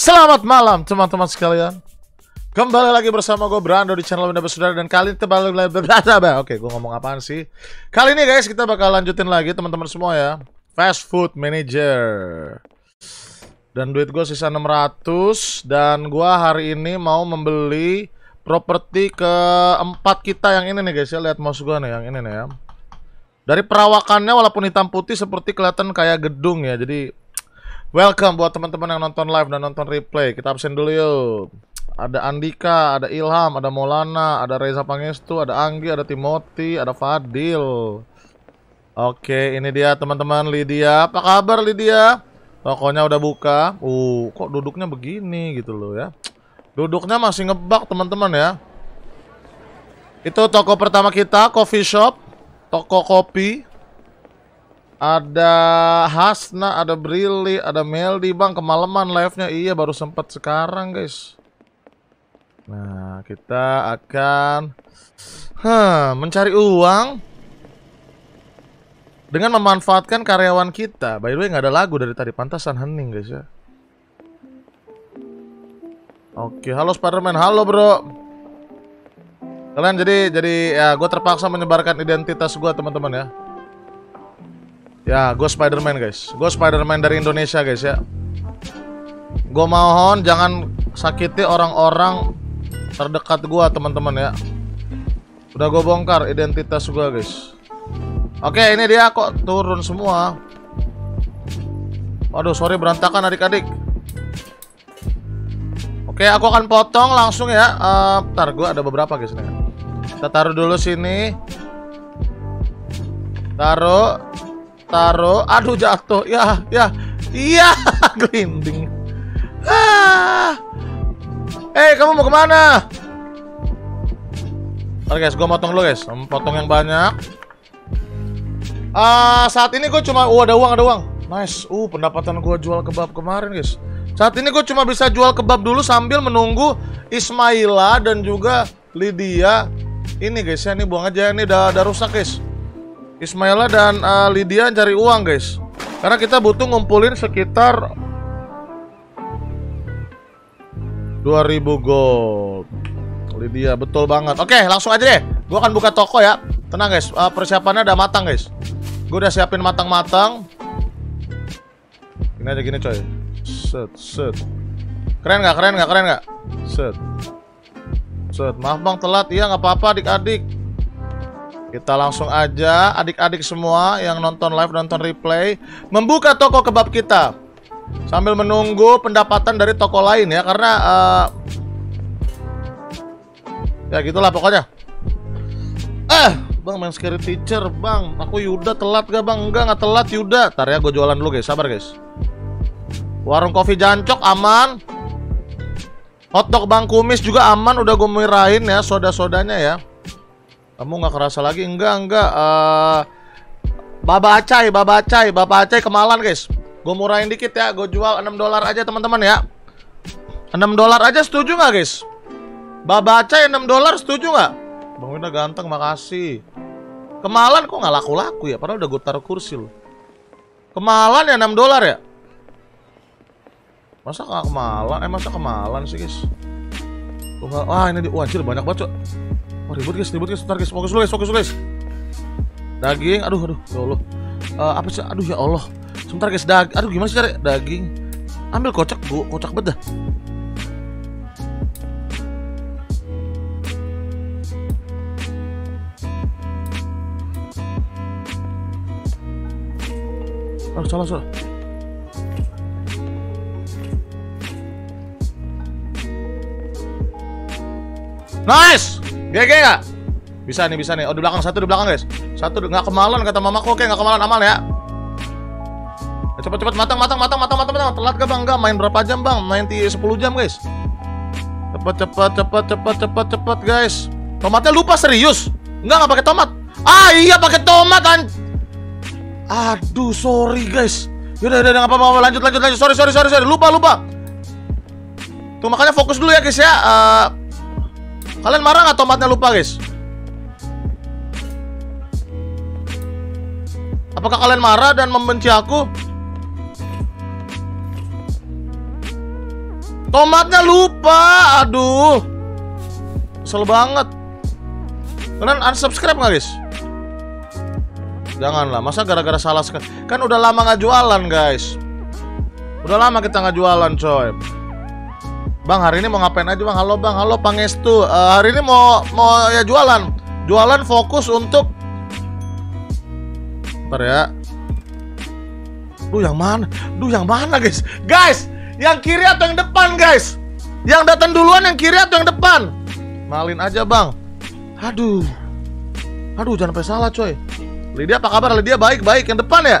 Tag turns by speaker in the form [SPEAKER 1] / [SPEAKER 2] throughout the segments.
[SPEAKER 1] Selamat malam teman-teman sekalian. Kembali lagi bersama gue Brando di channel Bunda Bersaudara Dan kali ini kembali Oke gue ngomong apaan sih? Kali ini guys kita bakal lanjutin lagi teman-teman semua ya. Fast Food Manager. Dan duit gue sisa 600 Dan gue hari ini mau membeli Properti keempat kita yang ini nih guys ya. Lihat mouse gue nih yang ini nih ya. Dari perawakannya walaupun hitam putih seperti kelihatan kayak gedung ya. Jadi welcome buat teman-teman yang nonton live dan nonton replay. Kita absen dulu yuk. Ada Andika, ada Ilham, ada Maulana, ada Reza Pangestu, ada Anggi, ada Timothy, ada Fadil. Oke, ini dia teman-teman Lydia. Apa kabar Lydia? Tokonya udah buka. Uh, kok duduknya begini gitu loh ya. Duduknya masih ngebak teman-teman ya. Itu toko pertama kita, coffee shop toko kopi ada Hasna, ada Brili, ada Meldi bang kemalaman live-nya iya baru sempat sekarang guys. Nah kita akan huh, mencari uang dengan memanfaatkan karyawan kita. By the way nggak ada lagu dari tadi pantasan hening guys ya. Oke, halo Spiderman, halo bro. Kalian jadi jadi ya gue terpaksa menyebarkan identitas gue teman-teman ya. Ya gue Spiderman guys. Gue Spiderman dari Indonesia guys ya. Gue mohon jangan sakiti orang-orang terdekat gue teman-teman ya. Udah gue bongkar identitas gue guys. Oke ini dia kok turun semua. Waduh sorry berantakan adik-adik. Oke, aku akan potong langsung ya. Uh, ntar gue ada beberapa guys nih. Kita taruh dulu sini. Taruh, taruh. Aduh jatuh. Ya, ya, iya, gelinding. Ah. Eh, hey, kamu mau ke mana? Oke guys, gue potong dulu guys. Potong yang banyak. Uh, saat ini gue cuma, oh ada uang, ada uang. Nice. Uh, pendapatan gue jual kebab kemarin guys. Saat ini gue cuma bisa jual kebab dulu sambil menunggu Ismaila dan juga Lydia. Ini guys ya, ini buang aja. Ini udah, udah rusak guys. Ismaila dan uh, Lydia cari uang guys. Karena kita butuh ngumpulin sekitar 2000 gold. Lydia, betul banget. Oke, langsung aja deh. Gue akan buka toko ya. Tenang guys, uh, persiapannya udah matang guys. Gue udah siapin matang-matang. Ini aja gini coy set set keren nggak keren nggak keren nggak set set maaf bang telat iya nggak apa-apa adik-adik kita langsung aja adik-adik semua yang nonton live nonton replay membuka toko kebab kita. Sambil menunggu pendapatan dari toko lain ya karena uh, ya gitulah pokoknya. Eh bang main scary teacher bang. Aku Yuda telat gak bang? Enggak nggak telat Yuda. Tar ya gue jualan dulu guys. Sabar guys. Warung kopi Jancok aman. Hotdog Bang Kumis juga aman, udah gue mirahin ya soda-sodanya ya. Kamu nggak kerasa lagi? Enggak, enggak. Uh, Baba Acai, Baba Acai, Baba Acai kemalan guys. Gue murahin dikit ya, gue jual 6 dolar aja teman-teman ya. 6 dolar aja setuju nggak guys? Baba Acai 6 dolar setuju nggak? Bang Wina ganteng, makasih. Kemalan kok nggak laku-laku ya? Padahal udah gue taruh kursi loh. Kemalan ya 6 dolar ya? Masa nggak kemalan? Eh masa kemalan sih guys? Wah ini di wajir banyak banget. Oh ribut guys, ribut guys. Ntar guys, fokus dulu guys, fokus dulu guys. Daging, aduh aduh, ya Allah. Uh, apa sih? Aduh ya Allah. Sebentar guys, daging. Aduh gimana sih cari daging? Ambil kocak, bu, kocak bedah. Aduh, salah, salah. Nice. GG gak? Bisa nih, bisa nih. Oh, di belakang satu di belakang, guys. Satu nggak kemalan kata mamaku. Oke, nggak kemalan amal ya. Cepet cepet matang matang matang matang matang matang. Telat gak bang? Enggak. Main berapa jam bang? Main di 10 jam guys. Cepet cepet cepet cepet cepet cepet guys. Tomatnya lupa serius. Enggak nggak pakai tomat. Ah iya pakai tomat an. Aduh sorry guys. Yaudah udah nggak apa-apa lanjut lanjut lanjut. Sorry sorry sorry sorry. Lupa lupa. Tuh makanya fokus dulu ya guys ya. Uh, Kalian marah nggak tomatnya lupa guys? Apakah kalian marah dan membenci aku? Tomatnya lupa. Aduh. Kesel banget. Kalian unsubscribe nggak guys? Janganlah, masa gara-gara salah sekali Kan udah lama nggak jualan guys Udah lama kita nggak jualan coy Bang hari ini mau ngapain aja bang? Halo bang, halo Pangestu uh, Hari ini mau mau ya jualan Jualan fokus untuk Ntar ya Duh yang mana? Duh yang mana guys? Guys, yang kiri atau yang depan guys? Yang datang duluan yang kiri atau yang depan? Malin aja bang Aduh Aduh jangan sampai salah coy Lydia apa kabar? Lydia baik-baik Yang depan ya?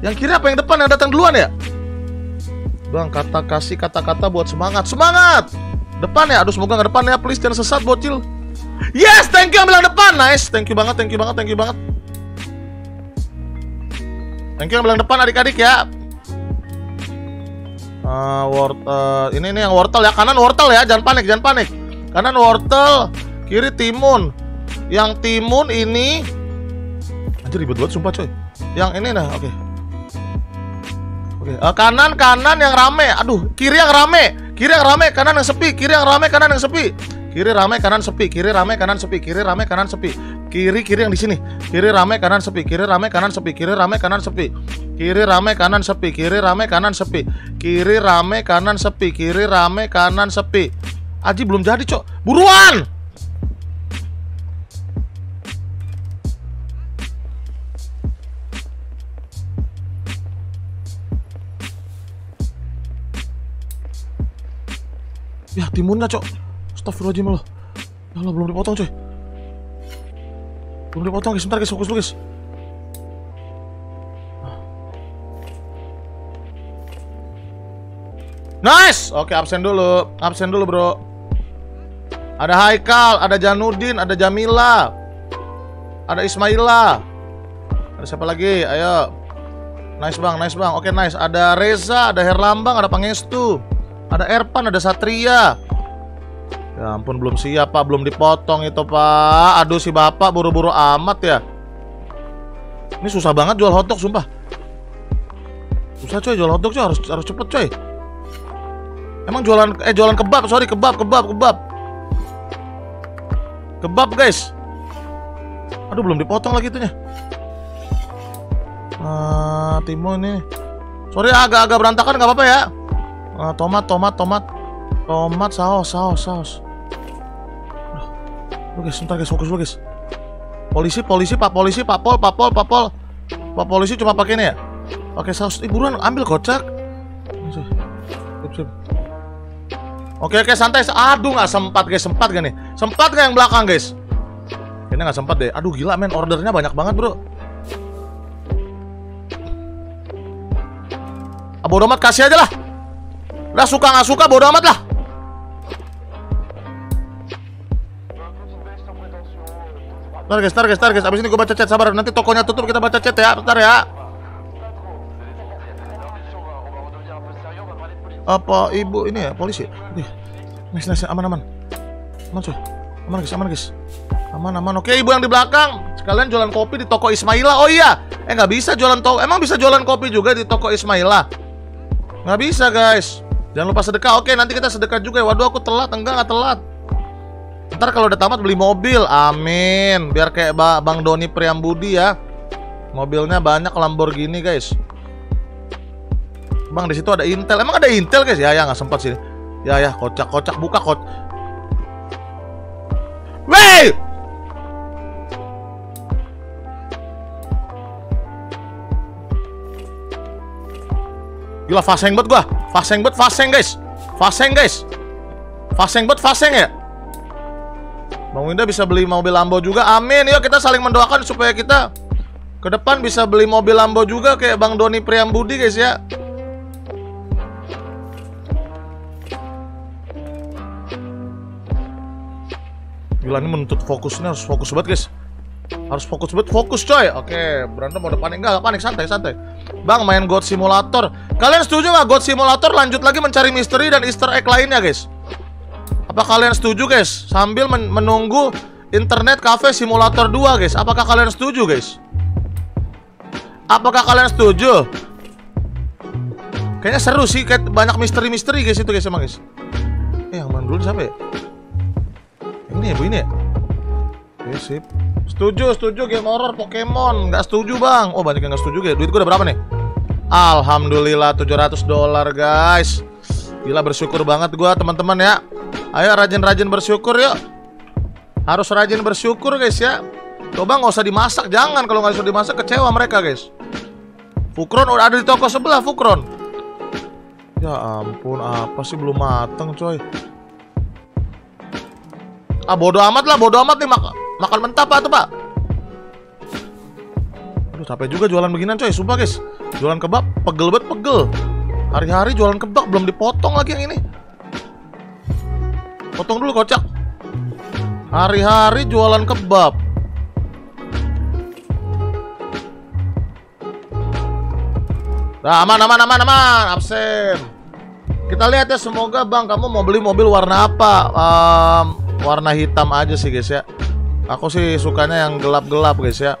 [SPEAKER 1] Yang kiri apa yang depan? Yang datang duluan ya? Bang kata kasih kata-kata buat semangat Semangat! Depan ya? Aduh semoga nggak depan ya Please jangan sesat bocil Yes! Thank you yang bilang depan Nice Thank you banget Thank you banget Thank you banget Thank you yang bilang depan adik-adik ya uh, wort, uh, Ini nih yang wortel ya Kanan wortel ya Jangan panik Jangan panik Kanan wortel Kiri timun Yang timun ini Anjir ribet banget sumpah coy. Yang ini nah, oke. Okay. Oke, okay. uh, kanan kanan yang rame. Aduh, kiri yang rame. Kiri yang rame, kanan yang sepi. Kiri yang rame, kanan yang sepi. Kiri rame, kanan sepi. Kiri rame, kanan sepi. Kiri rame, kanan sepi. Kiri kiri yang di sini. Kiri rame, kanan sepi. Kiri rame, kanan sepi. Kiri rame, kanan sepi. Kiri rame, kanan sepi. Kiri rame, kanan sepi. Kiri rame, kanan sepi. Kiri rame, kanan sepi. Aji belum jadi, Cok. Buruan! Ya timunnya cok? Astagfirullahaladzim loh Ya Allah belum dipotong coy Belum dipotong guys. Sebentar guys. Fokus guys. Nice! Oke absen dulu. Absen dulu bro. Ada Haikal Ada Janudin Ada Jamila Ada Ismaila. Ada siapa lagi? Ayo. Nice bang. Nice bang. Oke nice. Ada Reza Ada Herlambang Ada Pangestu ada Erpan, ada Satria. Ya ampun belum siap pak, belum dipotong itu pak. Aduh si bapak buru-buru amat ya. Ini susah banget jual hotdog sumpah. Susah coy jual hotdog coy harus harus cepet coy. Emang jualan eh jualan kebab sorry kebab kebab kebab. Kebab guys. Aduh belum dipotong lagi itunya. Ah, Timo ini. Sorry agak-agak berantakan nggak apa-apa ya. Uh, tomat, tomat, tomat. Tomat, saus, saus, saus. Aduh. guys, sebentar guys, fokus dulu guys. Polisi, polisi, Pak Polisi, Pak Pol, Pak Pol, Pak Pol. Pak Polisi cuma pakai ini ya? Pakai saus. Ih, buruan ambil kocak. Oke, oke, santai. Aduh, nggak sempat guys, sempat gak nih? Sempat gak yang belakang guys? Ini nggak sempat deh. Aduh, gila men, ordernya banyak banget bro. Abodomat kasih aja lah. Udah suka nggak suka bodo amat lah. Ntar guys, ntar guys, ntar guys. Abis ini gue baca chat, sabar. Nanti tokonya tutup, kita baca chat ya. Bentar ya. Apa ibu ini ya, polisi? Oke. Nice, nice, aman, aman. Aman, coy. Aman guys, aman guys. Aman, aman. Oke, ibu yang di belakang. Sekalian jualan kopi di toko Ismaila. Oh iya. Eh, nggak bisa jualan toko. Emang bisa jualan kopi juga di toko Ismaila? Nggak bisa, guys. Jangan lupa sedekah. Oke, nanti kita sedekah juga ya. Waduh, aku telat. Enggak, nggak telat. Ntar kalau udah tamat beli mobil. Amin. Biar kayak Bang Doni Priambudi ya. Mobilnya banyak Lamborghini, guys. Bang, di situ ada Intel. Emang ada Intel, guys? Ya, ya nggak sempat sih. Ya, ya, kocak-kocak buka kocak. Wey! Gila faseng banget gua. Faseng banget faseng guys. Faseng guys. Faseng banget faseng ya. Bang Winda bisa beli mobil Lambo juga. Amin. Yuk kita saling mendoakan supaya kita ke depan bisa beli mobil Lambo juga kayak Bang Doni Priambudi guys ya. Gila ini menuntut fokusnya harus fokus banget guys. Harus fokus banget, fokus coy. Oke, berantem udah panik enggak? Panik santai, santai. Bang main God Simulator. Kalian setuju nggak God Simulator lanjut lagi mencari misteri dan Easter egg lainnya, guys? Apa kalian setuju, guys? Sambil men menunggu Internet Cafe Simulator 2, guys. Apakah kalian setuju, guys? Apakah kalian setuju? Kayaknya seru sih, kayak banyak misteri-misteri guys itu guys emang guys. Eh, yang mana dulu siapa ya? Ini ya, Bu ini ya? Oke, sip. Setuju, setuju game horror Pokemon. Nggak setuju, Bang. Oh, banyak yang nggak setuju ya. Duit gue udah berapa nih? Alhamdulillah 700 dolar, guys. Gila bersyukur banget gua, teman-teman ya. Ayo rajin-rajin bersyukur yuk. Harus rajin bersyukur, guys ya. Coba nggak usah dimasak, jangan kalau nggak usah dimasak kecewa mereka, guys. Fukron udah ada di toko sebelah, Fukron. Ya ampun, apa sih belum mateng, coy? Ah, bodo amat lah, bodo amat nih mak makan mentah Pak tuh, Pak. Aduh, capek juga jualan beginian, coy. Sumpah, guys. Jualan kebab pegel banget, pegel. Hari-hari jualan kebab belum dipotong lagi yang ini. Potong dulu kocak. Hari-hari jualan kebab. Nah, aman, aman, aman, aman. Absen. Kita lihat ya, semoga bang kamu mau beli mobil warna apa? Um, warna hitam aja sih guys ya. Aku sih sukanya yang gelap-gelap guys ya.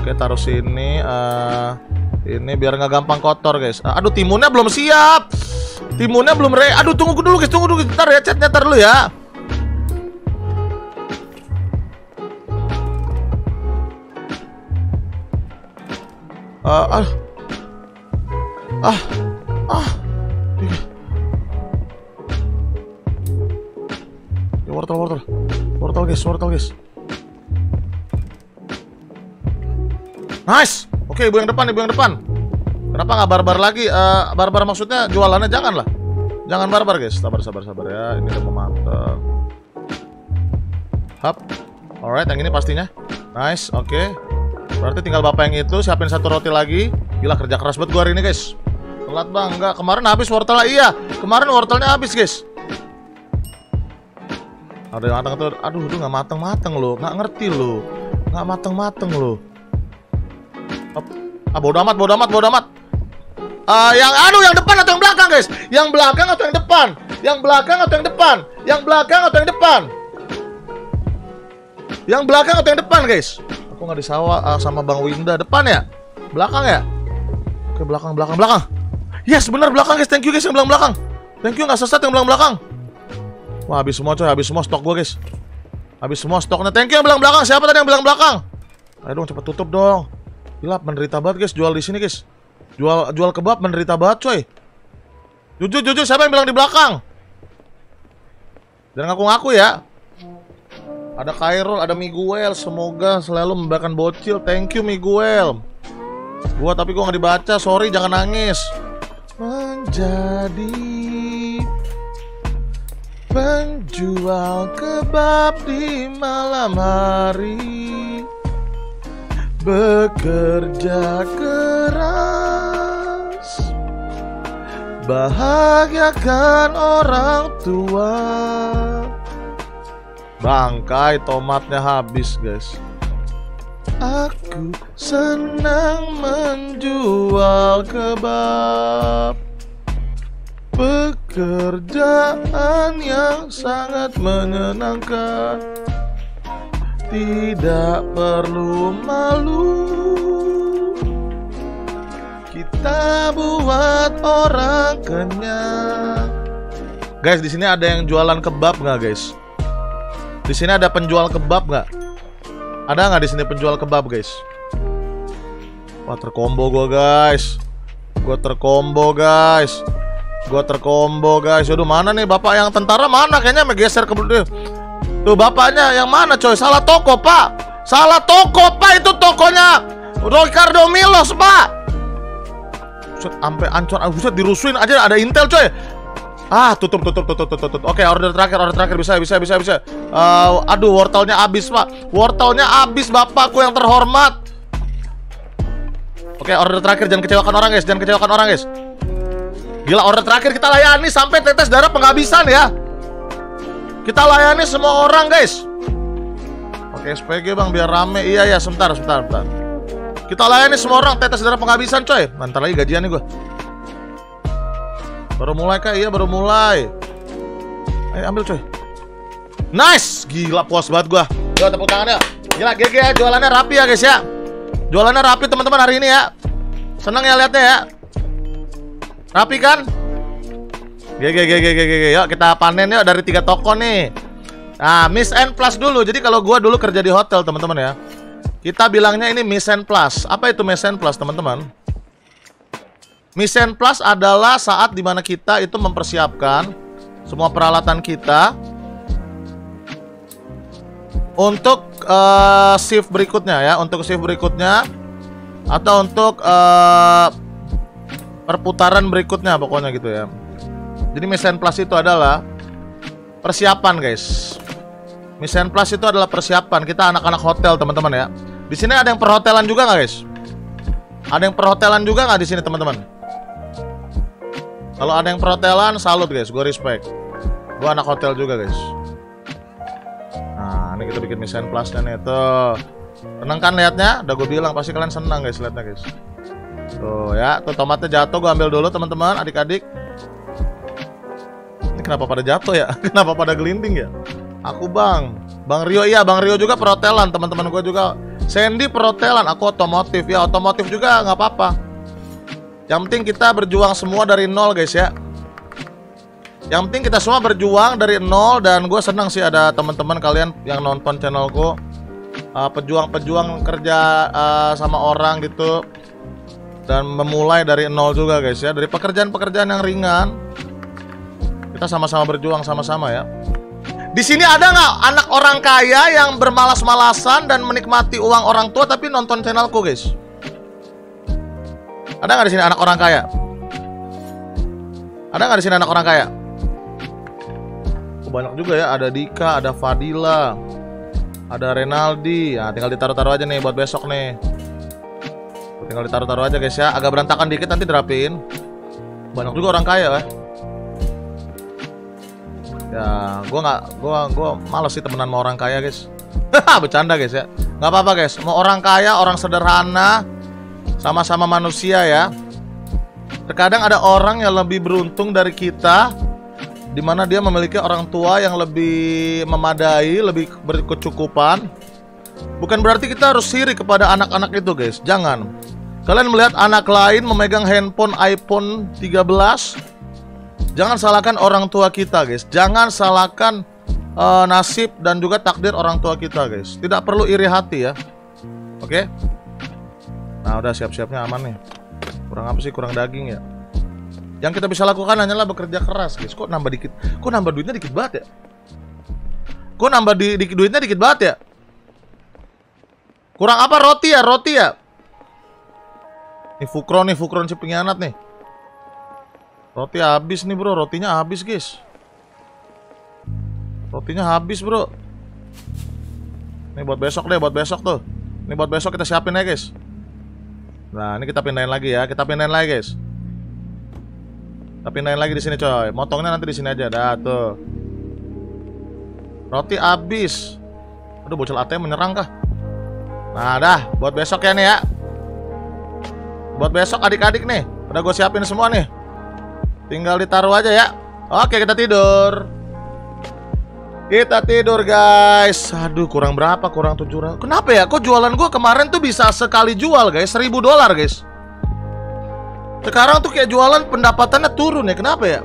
[SPEAKER 1] Oke, taruh sini. Uh, ini biar nggak gampang kotor guys. Uh, aduh, timunnya belum siap. Timunnya belum re. Aduh, tunggu dulu guys, tunggu dulu. Ntar ya, chatnya ntar dulu ya. Uh, ah, ah, ah. Ya, wortel, wortel, wortel guys, wortel guys. Nice. Oke, ibu yang depan, ibu yang depan. Kenapa nggak barbar lagi? Uh, barbar maksudnya jualannya jangan lah. Jangan barbar guys. Sabar, sabar, sabar ya. Ini udah mau mateng. Hap. Alright, yang ini pastinya. Nice, oke. Okay. Berarti tinggal bapak yang itu siapin satu roti lagi. Gila kerja keras banget gua hari ini guys. Telat bang, enggak. Kemarin habis wortelnya. Iya, kemarin wortelnya habis guys. Ada yang matang tuh. Aduh, itu nggak mateng-mateng loh. Nggak ngerti loh. Nggak mateng-mateng loh. Ah, bodo amat, bodo amat, bodo amat. Uh, yang aduh, yang depan atau yang belakang, guys? Yang belakang atau yang depan? Yang belakang atau yang depan? Yang belakang atau yang depan? Yang belakang atau yang depan, guys? Aku nggak disawah uh, sama Bang Winda. Depan ya? Belakang ya? Oke, belakang, belakang, belakang. Yes, benar belakang, guys. Thank you, guys, yang belakang belakang. Thank you, nggak sesat yang belakang belakang. Wah, habis semua, coy. Habis semua stok gua, guys. Habis semua stoknya. Thank you yang belakang belakang. Siapa tadi yang belakang belakang? Ayo dong, cepet tutup dong. Gila, menderita banget guys jual di sini guys. Jual jual kebab menderita banget coy. Jujur jujur siapa yang bilang di belakang? Jangan ngaku-ngaku ya. Ada Khairul, ada Miguel. Semoga selalu memberikan bocil. Thank you Miguel. Gua tapi gua nggak dibaca. Sorry, jangan nangis. Menjadi penjual kebab di malam hari bekerja keras. Bahagiakan orang tua. Bangkai tomatnya habis guys. Aku senang menjual kebab. Pekerjaan yang sangat menyenangkan tidak perlu malu Kita buat orang kenyang Guys, di sini ada yang jualan kebab nggak, guys? Di sini ada penjual kebab nggak? Ada nggak di sini penjual kebab, guys? Wah, terkombo gua, guys. Gua terkombo, guys. Gua terkombo, guys. Aduh, mana nih bapak yang tentara mana? Kayaknya geser ke Tuh bapaknya yang mana coy? Salah toko pak. Salah toko pak itu tokonya. Ricardo Milos pak. Buset sampai ancur Buset dirusuin aja ada intel coy. Ah tutup tutup tutup tutup tutup Oke order terakhir order terakhir. Bisa bisa bisa bisa. Uh, Aduh wortelnya habis pak. Wortelnya habis bapakku yang terhormat. Oke order terakhir. Jangan kecewakan orang guys. Jangan kecewakan orang guys. Gila order terakhir kita layani sampai tetes darah penghabisan ya kita layani semua orang guys. Oke SPG bang biar rame. Iya ya sebentar sebentar sebentar. Kita layani semua orang tetes darah penghabisan coy. Nanti lagi gajian nih gue Baru mulai kah? Iya baru mulai. Ayo ambil coy. Nice! Gila puas banget gue Yo tepuk tangan ya Gila GG ya. Jualannya rapi ya guys ya. Jualannya rapi teman-teman hari ini ya. Senang ya liatnya ya. Rapi kan? Gege gege gege gege. Yuk kita panen yuk dari tiga toko nih. Nah, Miss N Plus dulu. Jadi kalau gua dulu kerja di hotel, teman-teman ya. Kita bilangnya ini Miss N Plus. Apa itu Miss N Plus, teman-teman? Miss N Plus adalah saat di mana kita itu mempersiapkan semua peralatan kita untuk uh, shift berikutnya ya, untuk shift berikutnya atau untuk uh, perputaran berikutnya pokoknya gitu ya. Jadi Mission Plus itu adalah persiapan guys. Mission Plus itu adalah persiapan kita anak-anak hotel teman-teman ya. Di sini ada yang perhotelan juga nggak guys? Ada yang perhotelan juga nggak di sini teman-teman? Kalau ada yang perhotelan, salut guys, gue respect. Gue anak hotel juga guys. Nah, ini kita bikin Mission Plus dan itu. Tenang kan liatnya? Udah gue bilang pasti kalian senang guys liatnya guys. Tuh ya, tuh tomatnya jatuh gue ambil dulu teman-teman, adik-adik. Kenapa pada jatuh ya? kenapa pada gelinding ya? Aku bang, Bang Rio iya, Bang Rio juga perhotelan, teman-teman gue juga. Sandy perhotelan, aku otomotif ya, otomotif juga nggak apa-apa. Yang penting kita berjuang semua dari nol guys ya. Yang penting kita semua berjuang dari nol dan gue senang sih ada teman-teman kalian yang nonton channelku uh, pejuang-pejuang kerja uh, sama orang gitu dan memulai dari nol juga guys ya dari pekerjaan-pekerjaan yang ringan kita sama-sama berjuang sama-sama ya. Di sini ada nggak anak orang kaya yang bermalas-malasan dan menikmati uang orang tua tapi nonton channelku guys? Ada nggak di sini anak orang kaya? Ada nggak di sini anak orang kaya? Oh, banyak juga ya. Ada Dika ada Fadila ada Renaldi. Ya tinggal ditaruh-taruh aja nih buat besok nih. Tinggal ditaruh-taruh aja guys ya. Agak berantakan dikit nanti dirapiin. Banyak juga orang kaya ya. Ya, gua nggak, gua gua males sih temenan sama orang kaya guys. Bercanda guys ya. Nggak apa-apa guys. Mau orang kaya, orang sederhana, sama-sama manusia ya. Terkadang ada orang yang lebih beruntung dari kita, di mana dia memiliki orang tua yang lebih memadai, lebih berkecukupan. Bukan berarti kita harus siri kepada anak-anak itu, guys. Jangan. Kalian melihat anak lain memegang handphone iPhone 13 Jangan salahkan orang tua kita guys Jangan salahkan uh, nasib dan juga takdir orang tua kita guys Tidak perlu iri hati ya Oke okay? Nah udah siap-siapnya aman nih Kurang apa sih? Kurang daging ya Yang kita bisa lakukan hanyalah bekerja keras guys Kok nambah dikit? Kok nambah duitnya dikit banget ya? Kok nambah di, di, duitnya dikit banget ya? Kurang apa roti ya? Roti ya? Nih Fukron nih, Fukron si pengkhianat nih. Roti habis nih bro, rotinya habis guys. Rotinya habis bro. Nih buat besok deh, buat besok tuh. Ini buat besok kita siapin ya guys. Nah ini kita pindahin lagi ya, kita pindahin lagi guys. Kita pindahin lagi di sini coy. Motongnya nanti di sini aja, dah tuh. Roti habis. Aduh bocil ATM menyerang kah? Nah dah, buat besok ya nih ya. Buat besok adik-adik nih Udah gue siapin semua nih Tinggal ditaruh aja ya. Oke kita tidur. Kita tidur guys. Aduh kurang berapa? Kurang 700 Kenapa ya? Kok jualan gue kemarin tuh bisa sekali jual guys? 1000 dolar guys. Sekarang tuh kayak jualan pendapatannya turun ya. Kenapa ya?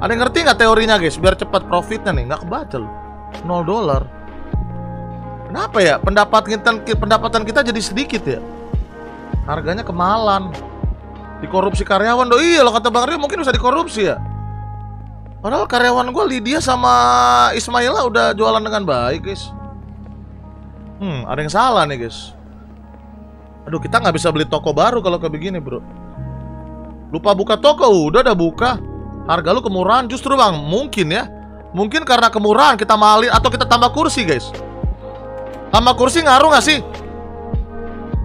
[SPEAKER 1] Ada yang ngerti nggak teorinya guys? Biar cepat profitnya nih. Nggak kebaca loh. 0 dolar. Kenapa ya? Pendapatan kita, pendapatan kita jadi sedikit ya? Harganya kemalan dikorupsi karyawan do iya lo kata Bang Rio mungkin bisa dikorupsi ya. Padahal karyawan gue Lydia sama Ismaila udah jualan dengan baik guys hmm ada yang salah nih guys. Aduh kita nggak bisa beli toko baru kalau kayak begini bro. Lupa buka toko? Udah udah buka. Harga lu kemurahan. Justru bang mungkin ya. Mungkin karena kemurahan kita malin atau kita tambah kursi guys. Tambah kursi ngaruh nggak sih?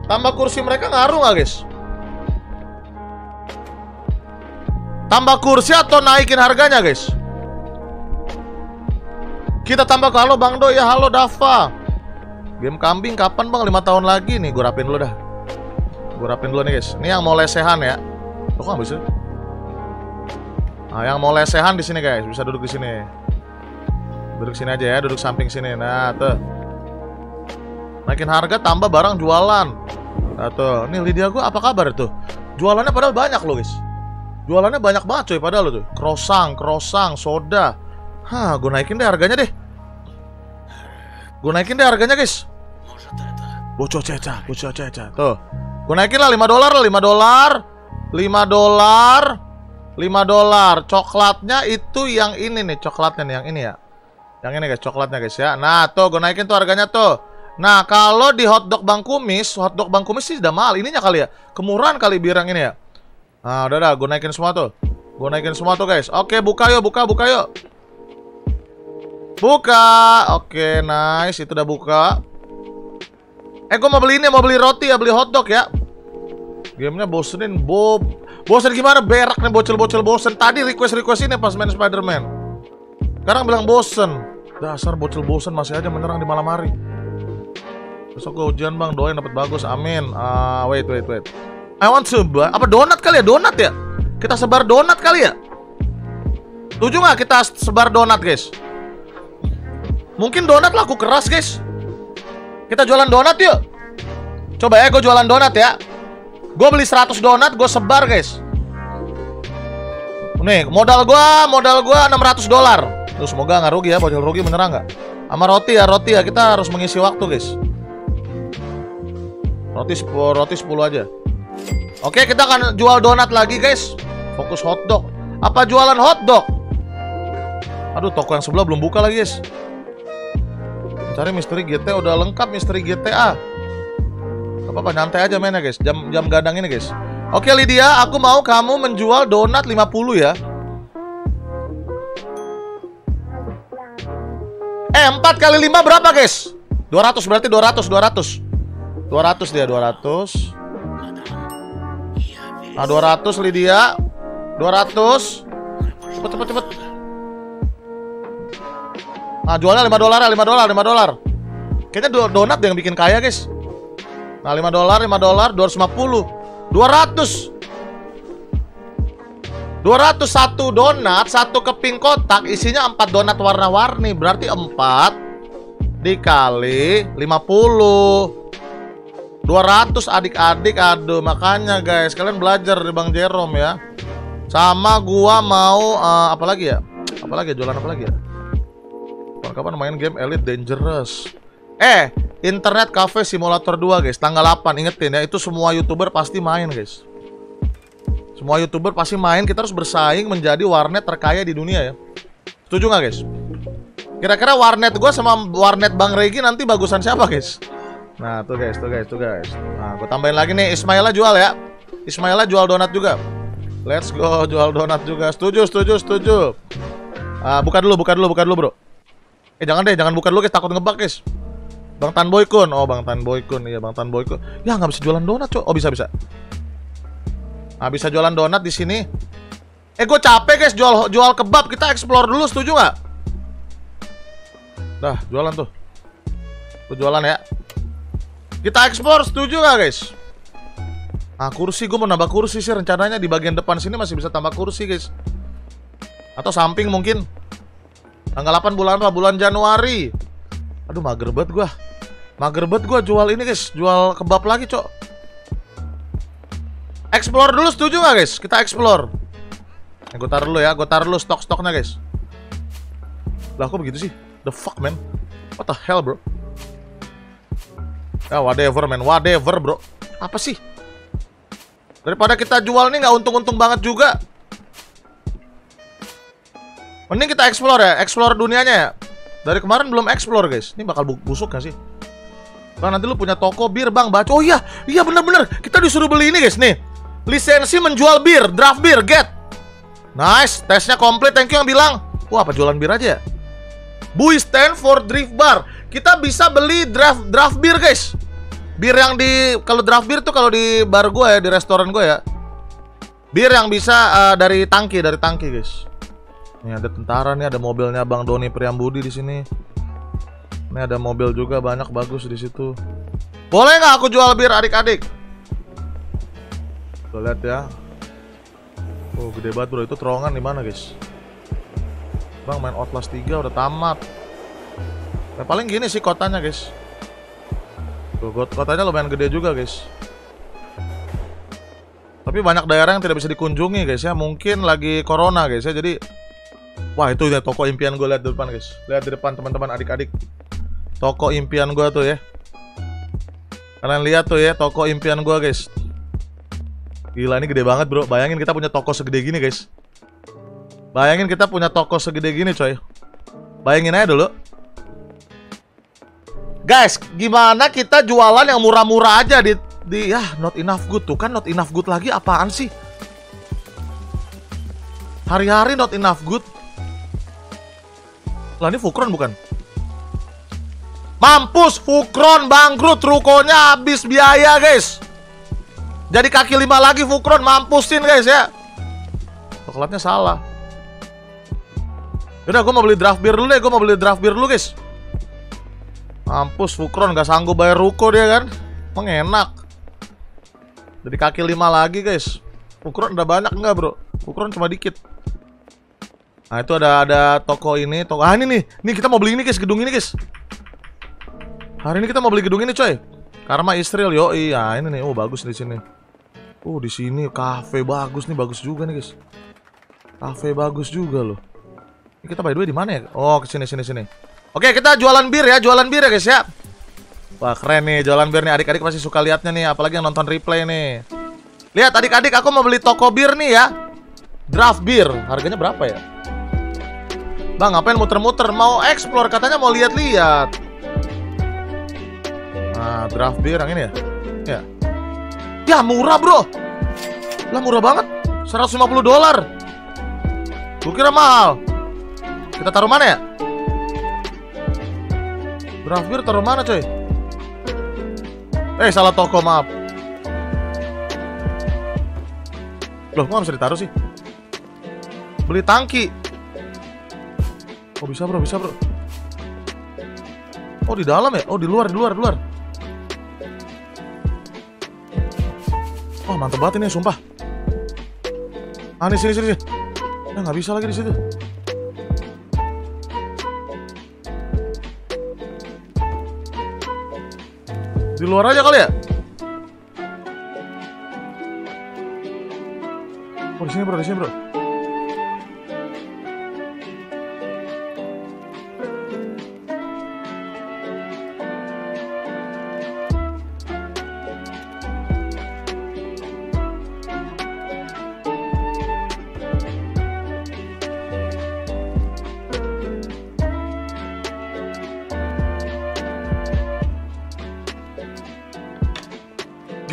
[SPEAKER 1] Tambah kursi mereka ngaruh nggak guys? Tambah kursi atau naikin harganya guys? Kita tambah ke halo Bang Do ya halo Dava. Game kambing kapan bang? 5 tahun lagi nih. Gue rapin dulu dah. Gue rapin dulu nih guys. Ini yang mau lesehan ya. Kok bisa? Nah yang mau lesehan di sini guys. Bisa duduk di sini. Duduk sini aja ya. Duduk samping sini. Nah tuh. Naikin harga tambah barang jualan. Nah tuh, nih Lydia gue apa kabar tuh? Jualannya padahal banyak loh guys Jualannya banyak banget coy padahal tuh. Krosang, krosang, soda. Hah, gue naikin deh harganya deh. Gue naikin deh harganya guys. Bocor ceca, bocor ceca. Tuh. Gue naikin lah 5 dolar lah, 5 dolar. 5 dolar. 5 dolar. Coklatnya itu yang ini nih, coklatnya nih, yang ini ya. Yang ini guys, coklatnya guys ya. Nah, tuh gue naikin tuh harganya tuh. Nah, kalau di hotdog Bang Kumis, hotdog Bang Kumis sih udah mahal. Ininya kali ya. Kemurahan kali bir yang ini ya. Nah, udah dah, gue naikin semua tuh. Gue naikin semua tuh, guys. Oke, buka yuk, buka, buka yuk. Buka. Oke, nice. Itu udah buka. Eh, gue mau beli ini, mau beli roti ya, beli hotdog ya. Gamenya bosenin, Bob. Bosen gimana? Berak nih, bocil-bocil bosen. Tadi request-request ini pas main Spider-Man. Sekarang bilang bosen. Dasar bocil bosen masih aja menyerang di malam hari. Besok gue ujian bang, doain dapat bagus, amin. Ah, uh, wait, wait, wait. I want to buy apa donat kali ya? Donat ya? Kita sebar donat kali ya? Tujuh nggak kita sebar donat guys? Mungkin donat laku keras guys. Kita jualan donat yuk. Coba ya gue jualan donat ya. Gue beli 100 donat, gue sebar guys. Nih modal gue, modal gue 600 dolar. Tuh semoga nggak rugi ya, bocil rugi beneran nggak? Sama roti ya, roti ya kita harus mengisi waktu guys. Roti 10, roti 10 aja. Oke, kita akan jual donat lagi, guys. Fokus hotdog. Apa jualan hotdog? Aduh, toko yang sebelah belum buka lagi, guys. Cari misteri GTA udah lengkap misteri GTA. Gak apa-apa, nyantai aja mainnya, guys. Jam jam gadang ini, guys. Oke, Lydia, aku mau kamu menjual donat 50 ya. Eh, 4 kali 5 berapa, guys? 200 berarti 200, 200. 200 dia, 200. Nah, 200 Lydia. 200. Cepet, cepet, cepet. Nah, jualnya 5 dolar ya, 5 dolar, 5 dolar. Kayaknya do donat yang bikin kaya, guys. Nah, 5 dolar, 5 dolar, 250. 200. 201 donat, satu keping kotak isinya 4 donat warna-warni, berarti 4 dikali 50. 200 adik-adik aduh makanya guys kalian belajar di Bang Jerom ya. Sama gua mau uh, apa lagi ya? Apa lagi ya? jualan apa lagi ya? Kapan main game Elite Dangerous. Eh internet cafe simulator 2 guys tanggal 8 ingetin ya itu semua youtuber pasti main guys. Semua youtuber pasti main kita harus bersaing menjadi warnet terkaya di dunia ya. Setuju nggak guys? Kira-kira warnet gua sama warnet Bang Regi nanti bagusan siapa guys Nah, tuh guys, tuh guys, tuh guys. Nah, gue tambahin lagi nih Ismaila jual ya. Ismaila jual donat juga. Let's go jual donat juga. Setuju, setuju, setuju. Ah, buka dulu, buka dulu, buka dulu, Bro. Eh, jangan deh, jangan buka dulu guys, takut ngebug, guys. Bang Tan Boykun. Oh, Bang Tan Boykun. Iya, Bang Tan Boykun. Ya, nggak bisa jualan donat, Cok. Oh, bisa, bisa. Nah, bisa jualan donat di sini. Eh, gue capek, guys, jual jual kebab. Kita explore dulu, setuju nggak? Dah, jualan tuh. Tuh jualan ya. Kita ekspor, setuju gak guys? Ah kursi, gue mau nambah kursi sih. Rencananya di bagian depan sini masih bisa tambah kursi guys. Atau samping mungkin. Tanggal 8 bulan apa? Bulan Januari. Aduh mager banget gue Mager banget gue jual ini guys. Jual kebab lagi cok. Explore dulu setuju gak guys? Kita explore. Yang gue taruh dulu ya. Gue taruh dulu stok-stoknya guys. Lah kok begitu sih? The fuck man. What the hell bro Ya whatever man, whatever bro. Apa sih? Daripada kita jual nih nggak untung-untung banget juga. Mending kita explore ya, explore dunianya ya. Dari kemarin belum explore guys. Ini bakal busuk gak sih? Bang nanti lu punya toko bir bang baca. Oh iya, iya bener-bener. Kita disuruh beli ini guys nih. Lisensi menjual bir, draft bir, get. Nice, tesnya komplit. Thank you yang bilang. Wah apa jualan bir aja ya? Bui stand for drift bar. Kita bisa beli draft draft beer guys. Bir yang di kalau draft beer tuh kalau di bar gue ya di restoran gue ya. Bir yang bisa uh, dari tangki dari tangki guys. Ini ada tentara nih ada mobilnya Bang Doni Priambudi di sini. Ini ada mobil juga banyak bagus di situ. Boleh nggak aku jual bir adik-adik? Tuh lihat ya. Oh gede banget bro itu terowongan di mana guys? Bang main Outlast 3 udah tamat. Ya, paling gini sih kotanya guys. Tuh, kotanya lumayan gede juga guys. Tapi banyak daerah yang tidak bisa dikunjungi guys ya. Mungkin lagi corona guys ya. Jadi wah itu ya toko impian gue lihat di depan guys. Lihat di depan teman-teman adik-adik. Toko impian gue tuh ya. Kalian lihat tuh ya toko impian gue guys. Gila ini gede banget bro. Bayangin kita punya toko segede gini guys. Bayangin kita punya toko segede gini coy. Bayangin aja dulu. Guys, gimana kita jualan yang murah-murah aja di di ya not enough good tuh kan not enough good lagi apaan sih? Hari-hari not enough good. Lah ini Fukron bukan? Mampus Fukron bangkrut rukonya habis biaya guys. Jadi kaki lima lagi Fukron mampusin guys ya. Coklatnya salah. Udah gue mau beli draft beer dulu deh, gue mau beli draft beer dulu guys. Mampus Fukron gak sanggup bayar ruko dia kan? Mengenak Jadi kaki lima lagi guys. Fukron udah banyak enggak bro? Fukron cuma dikit. Nah itu ada ada toko ini toko Ah ini nih. Nih kita mau beli ini guys. Gedung ini guys. Hari ini kita mau beli gedung ini coy. Karma Israel yo. Iya ini nih. Oh bagus di sini. Oh di sini kafe bagus nih. Bagus juga nih guys. Kafe bagus juga loh. Ini kita by the way di mana ya? Oh ke sini sini sini Oke, kita jualan bir ya, jualan bir ya guys ya. Wah, keren nih jualan bir nih. Adik-adik pasti suka liatnya nih, apalagi yang nonton replay nih. Lihat adik-adik, aku mau beli toko bir nih ya. Draft bir. Harganya berapa ya? Bang, ngapain muter-muter? Mau explore katanya mau lihat-lihat. Nah, draft bir yang ini ya. Ya. Ya, murah, Bro. Lah murah banget. 150 dolar. Gue kira mahal. Kita taruh mana ya? Draft beer taruh mana coy? Eh salah toko maaf Loh kok bisa ditaruh sih? Beli tangki Oh bisa bro, bisa bro Oh di dalam ya? Oh di luar, di luar, di luar Oh mantep banget ini sumpah Ah nih sini sini, sini. Nah nggak bisa lagi di situ Di luar aja kali ya? Oh di sini bro, di sini bro.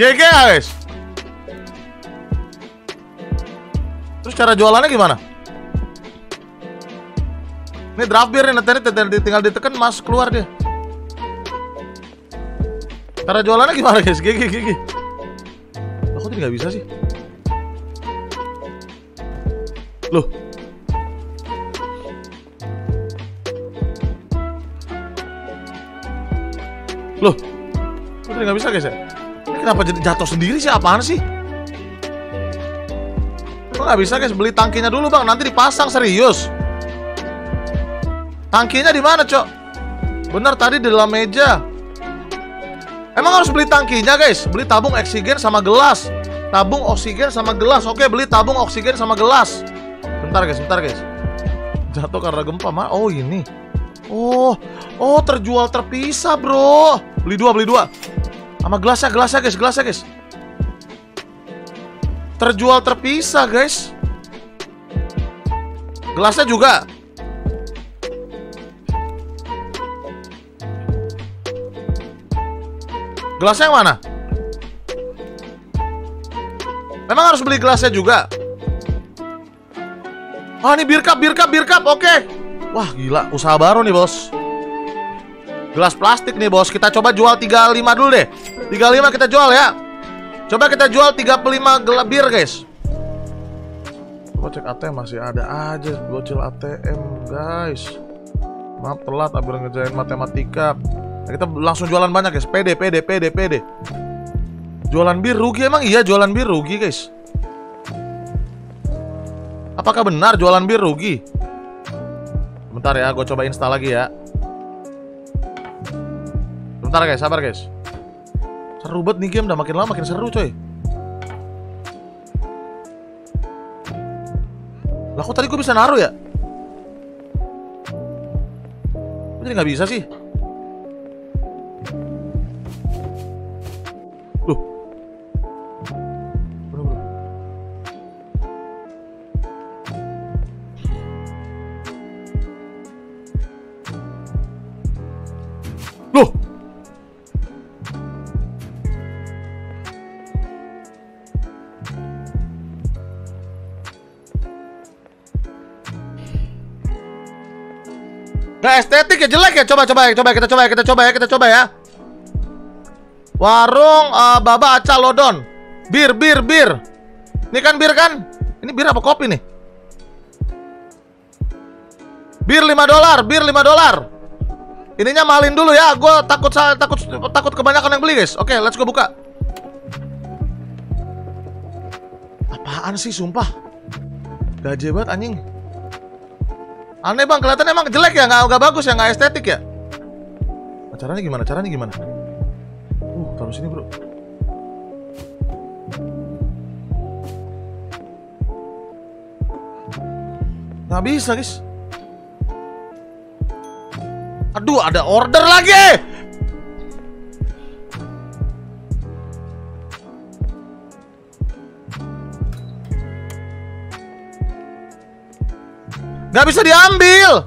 [SPEAKER 1] GG guys. Terus cara jualannya gimana? Ini draft beer nih, nanti tinggal ditekan mas keluar dia. Cara jualannya gimana guys? GG GG. Aku tadi nggak bisa sih. Loh. Loh. Aku tadi nggak bisa guys ya? Kenapa jadi jatuh sendiri sih? Apaan sih? Kok nggak bisa guys? Beli tangkinya dulu bang, nanti dipasang serius. Tangkinya di mana cok? Bener tadi di dalam meja. Emang harus beli tangkinya guys? Beli tabung oksigen sama gelas. Tabung oksigen sama gelas. Oke, beli tabung oksigen sama gelas. Bentar guys, bentar guys. Jatuh karena gempa mah. Oh ini. Oh, oh terjual terpisah bro. Beli dua, beli dua. Sama gelasnya, gelasnya guys, gelasnya guys. Terjual terpisah guys. Gelasnya juga. Gelasnya yang mana? Memang harus beli gelasnya juga. Ah, ini bir cup, bir cup, bir cup. Oke. Wah, gila, usaha baru nih, Bos. Gelas plastik nih bos. Kita coba jual 35 dulu deh. 35 kita jual ya. Coba kita jual 35 gelas bir guys. Coba cek ATM masih ada aja. Bocil ATM guys. Maaf telat abis ngejain matematika. Nah, Kita langsung jualan banyak guys. PD, PD, PD, PD Jualan bir rugi emang iya jualan bir rugi guys? Apakah benar jualan bir rugi? Bentar ya, gue coba install lagi ya Bentar guys, sabar guys Seru banget nih game, udah makin lama makin seru coy Lah kok tadi gue bisa naruh ya? Kok Jadi nggak bisa sih? Loh. Gak estetik ya jelek ya. Coba coba ya coba kita coba ya kita coba ya kita coba ya. Warung eh, baba aca lodon. Bir bir bir. Ini kan bir kan? Ini bir apa kopi nih? Bir 5 dolar bir 5 dolar. Ininya malin dulu ya. Gue takut takut takut kebanyakan yang beli guys. Oke let's go buka. Apaan sih sumpah? Gaje banget anjing Aneh bang, kelihatan emang jelek ya, nggak bagus ya, nggak estetik ya. Nah, caranya gimana? Caranya gimana? Uh, taruh sini bro. Nggak bisa guys. Aduh, ada order lagi. Nggak bisa diambil.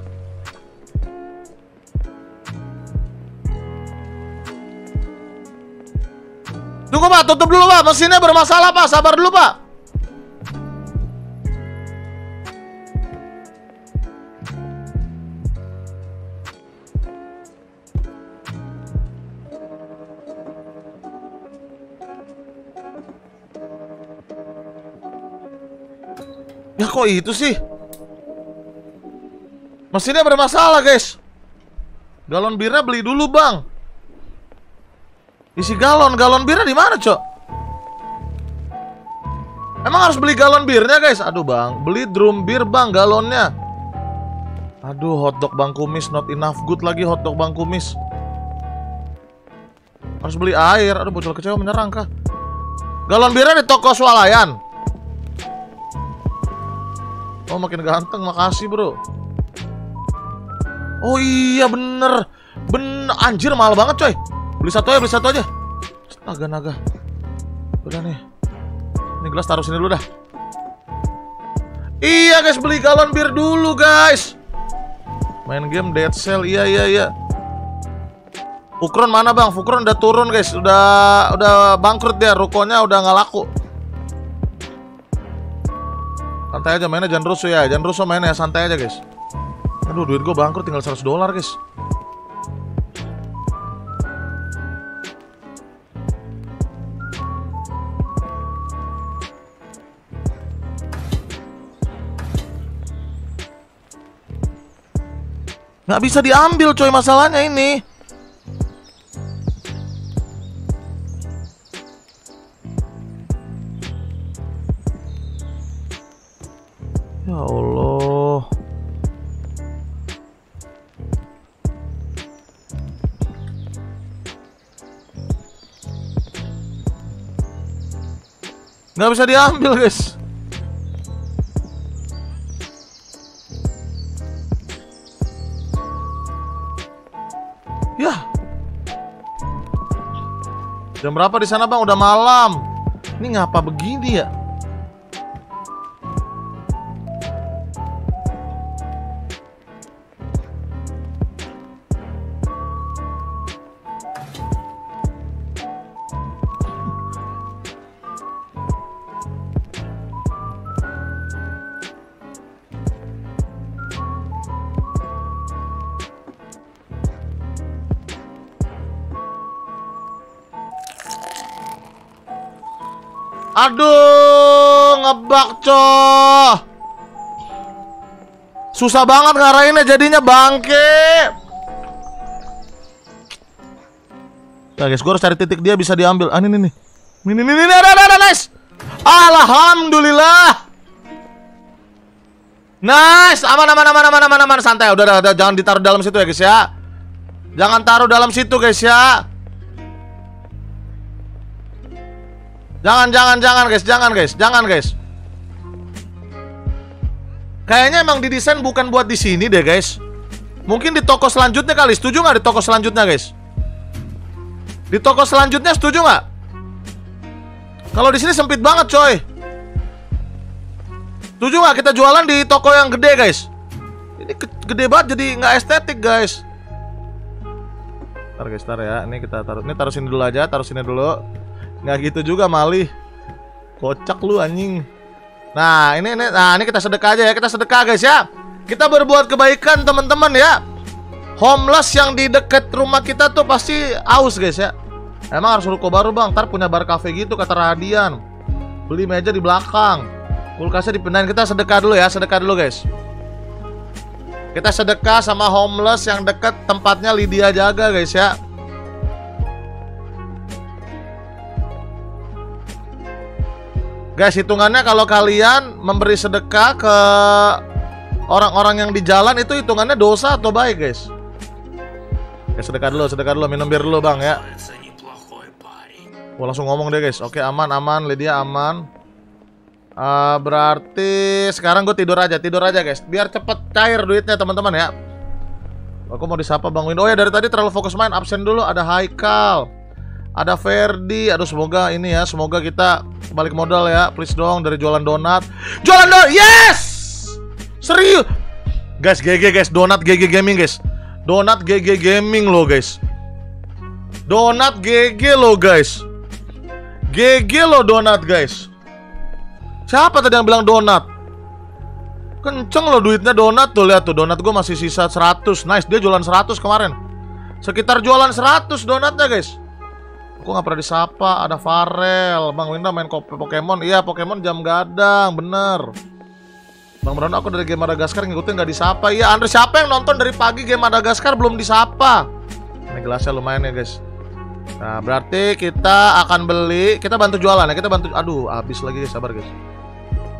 [SPEAKER 1] Tunggu pak, tutup dulu pak. Mesinnya bermasalah pak. Sabar dulu pak. Ya kok itu sih? Mesinnya bermasalah guys. Galon birnya beli dulu bang. Isi galon, galon birnya di mana cok? Emang harus beli galon birnya guys? Aduh bang, beli drum bir bang galonnya. Aduh hotdog bang kumis. Not enough good lagi hotdog bang kumis. Harus beli air, aduh bocil kecewa menyerang kah? Galon birnya di toko swalayan. Oh makin ganteng, makasih bro Oh iya bener. Bener Anjir mahal banget coy. Beli satu aja beli satu aja. Astaga naga Udah nih. Ini gelas taruh sini dulu dah. Iya guys beli galon bir dulu guys. Main game Dead Cell. Iya iya iya. Fukron mana bang? Fukron udah turun guys. Udah udah bangkrut dia. Rukonya udah nggak laku. Santai aja mainnya jangan rusuh ya. Jangan rusuh mainnya santai aja guys Aduh duit gue bangkrut tinggal 100 dolar guys. Nggak bisa diambil coy masalahnya ini. Ya Allah Nggak bisa diambil guys Ya Jam berapa di sana bang? Udah malam Ini ngapa begini ya? Aduh, ngebak coh. Susah banget ngarahinnya jadinya bangke. Nah guys, gue harus cari titik dia bisa diambil. Ah, ini nih nih. Ini nih, nih, ada, ada, ada, nice. Alhamdulillah. Nice, aman, aman, aman, aman, aman, aman, santai. Udah, udah, udah, jangan ditaruh dalam situ ya guys ya. Jangan taruh dalam situ guys ya. Jangan, jangan, jangan guys, jangan guys, jangan guys. Kayaknya emang didesain bukan buat di sini deh guys. Mungkin di toko selanjutnya kali. Setuju nggak di toko selanjutnya guys? Di toko selanjutnya setuju nggak? Kalau di sini sempit banget coy. Setuju nggak kita jualan di toko yang gede guys? Ini gede banget jadi nggak estetik guys. Ntar guys, ntar ya. Ini kita taruh. Ini taruh sini dulu aja. Taruh sini dulu. Nggak gitu juga malih. Kocak lu anjing. Nah ini ini. Nah ini kita sedekah aja ya. Kita sedekah guys ya. Kita berbuat kebaikan teman-teman ya. Homeless yang di deket rumah kita tuh pasti aus guys ya. Emang harus ruko baru bang. Ntar punya bar cafe gitu kata Radian. Beli meja di belakang. Kulkasnya dipindahin kita sedekah dulu ya, sedekah dulu guys. Kita sedekah sama homeless yang deket tempatnya Lydia jaga guys ya. Guys, hitungannya kalau kalian memberi sedekah ke orang-orang yang di jalan itu hitungannya dosa atau baik, guys? Ya, sedekah dulu, sedekah dulu, minum bir dulu, Bang ya. Wah, langsung ngomong deh, guys. Oke, aman, aman, Lydia aman. Uh, berarti sekarang gue tidur aja, tidur aja guys. Biar cepet cair duitnya teman-teman ya. Aku mau disapa Bang Win. Oh ya dari tadi terlalu fokus main, absen dulu. Ada Haikal, ada Ferdi. Aduh semoga ini ya, semoga kita balik modal ya. Please dong dari jualan donat. Jualan donat, yes! Serius, guys. GG guys, donat GG Gaming guys. Donat GG Gaming lo guys. Donat GG lo guys. GG lo donat guys. Siapa tadi yang bilang donat? Kenceng loh duitnya donat tuh lihat tuh donat gue masih sisa 100 Nice dia jualan 100 kemarin Sekitar jualan 100 donatnya guys Gue gak pernah disapa Ada Farel Bang Winda main Pokemon Iya Pokemon jam gadang Bener Bang Brown aku dari game Madagaskar ngikutin gak disapa Iya Andre siapa yang nonton dari pagi game Madagaskar belum disapa Ini gelasnya lumayan ya guys Nah berarti kita akan beli Kita bantu jualan ya Kita bantu Aduh habis lagi guys sabar guys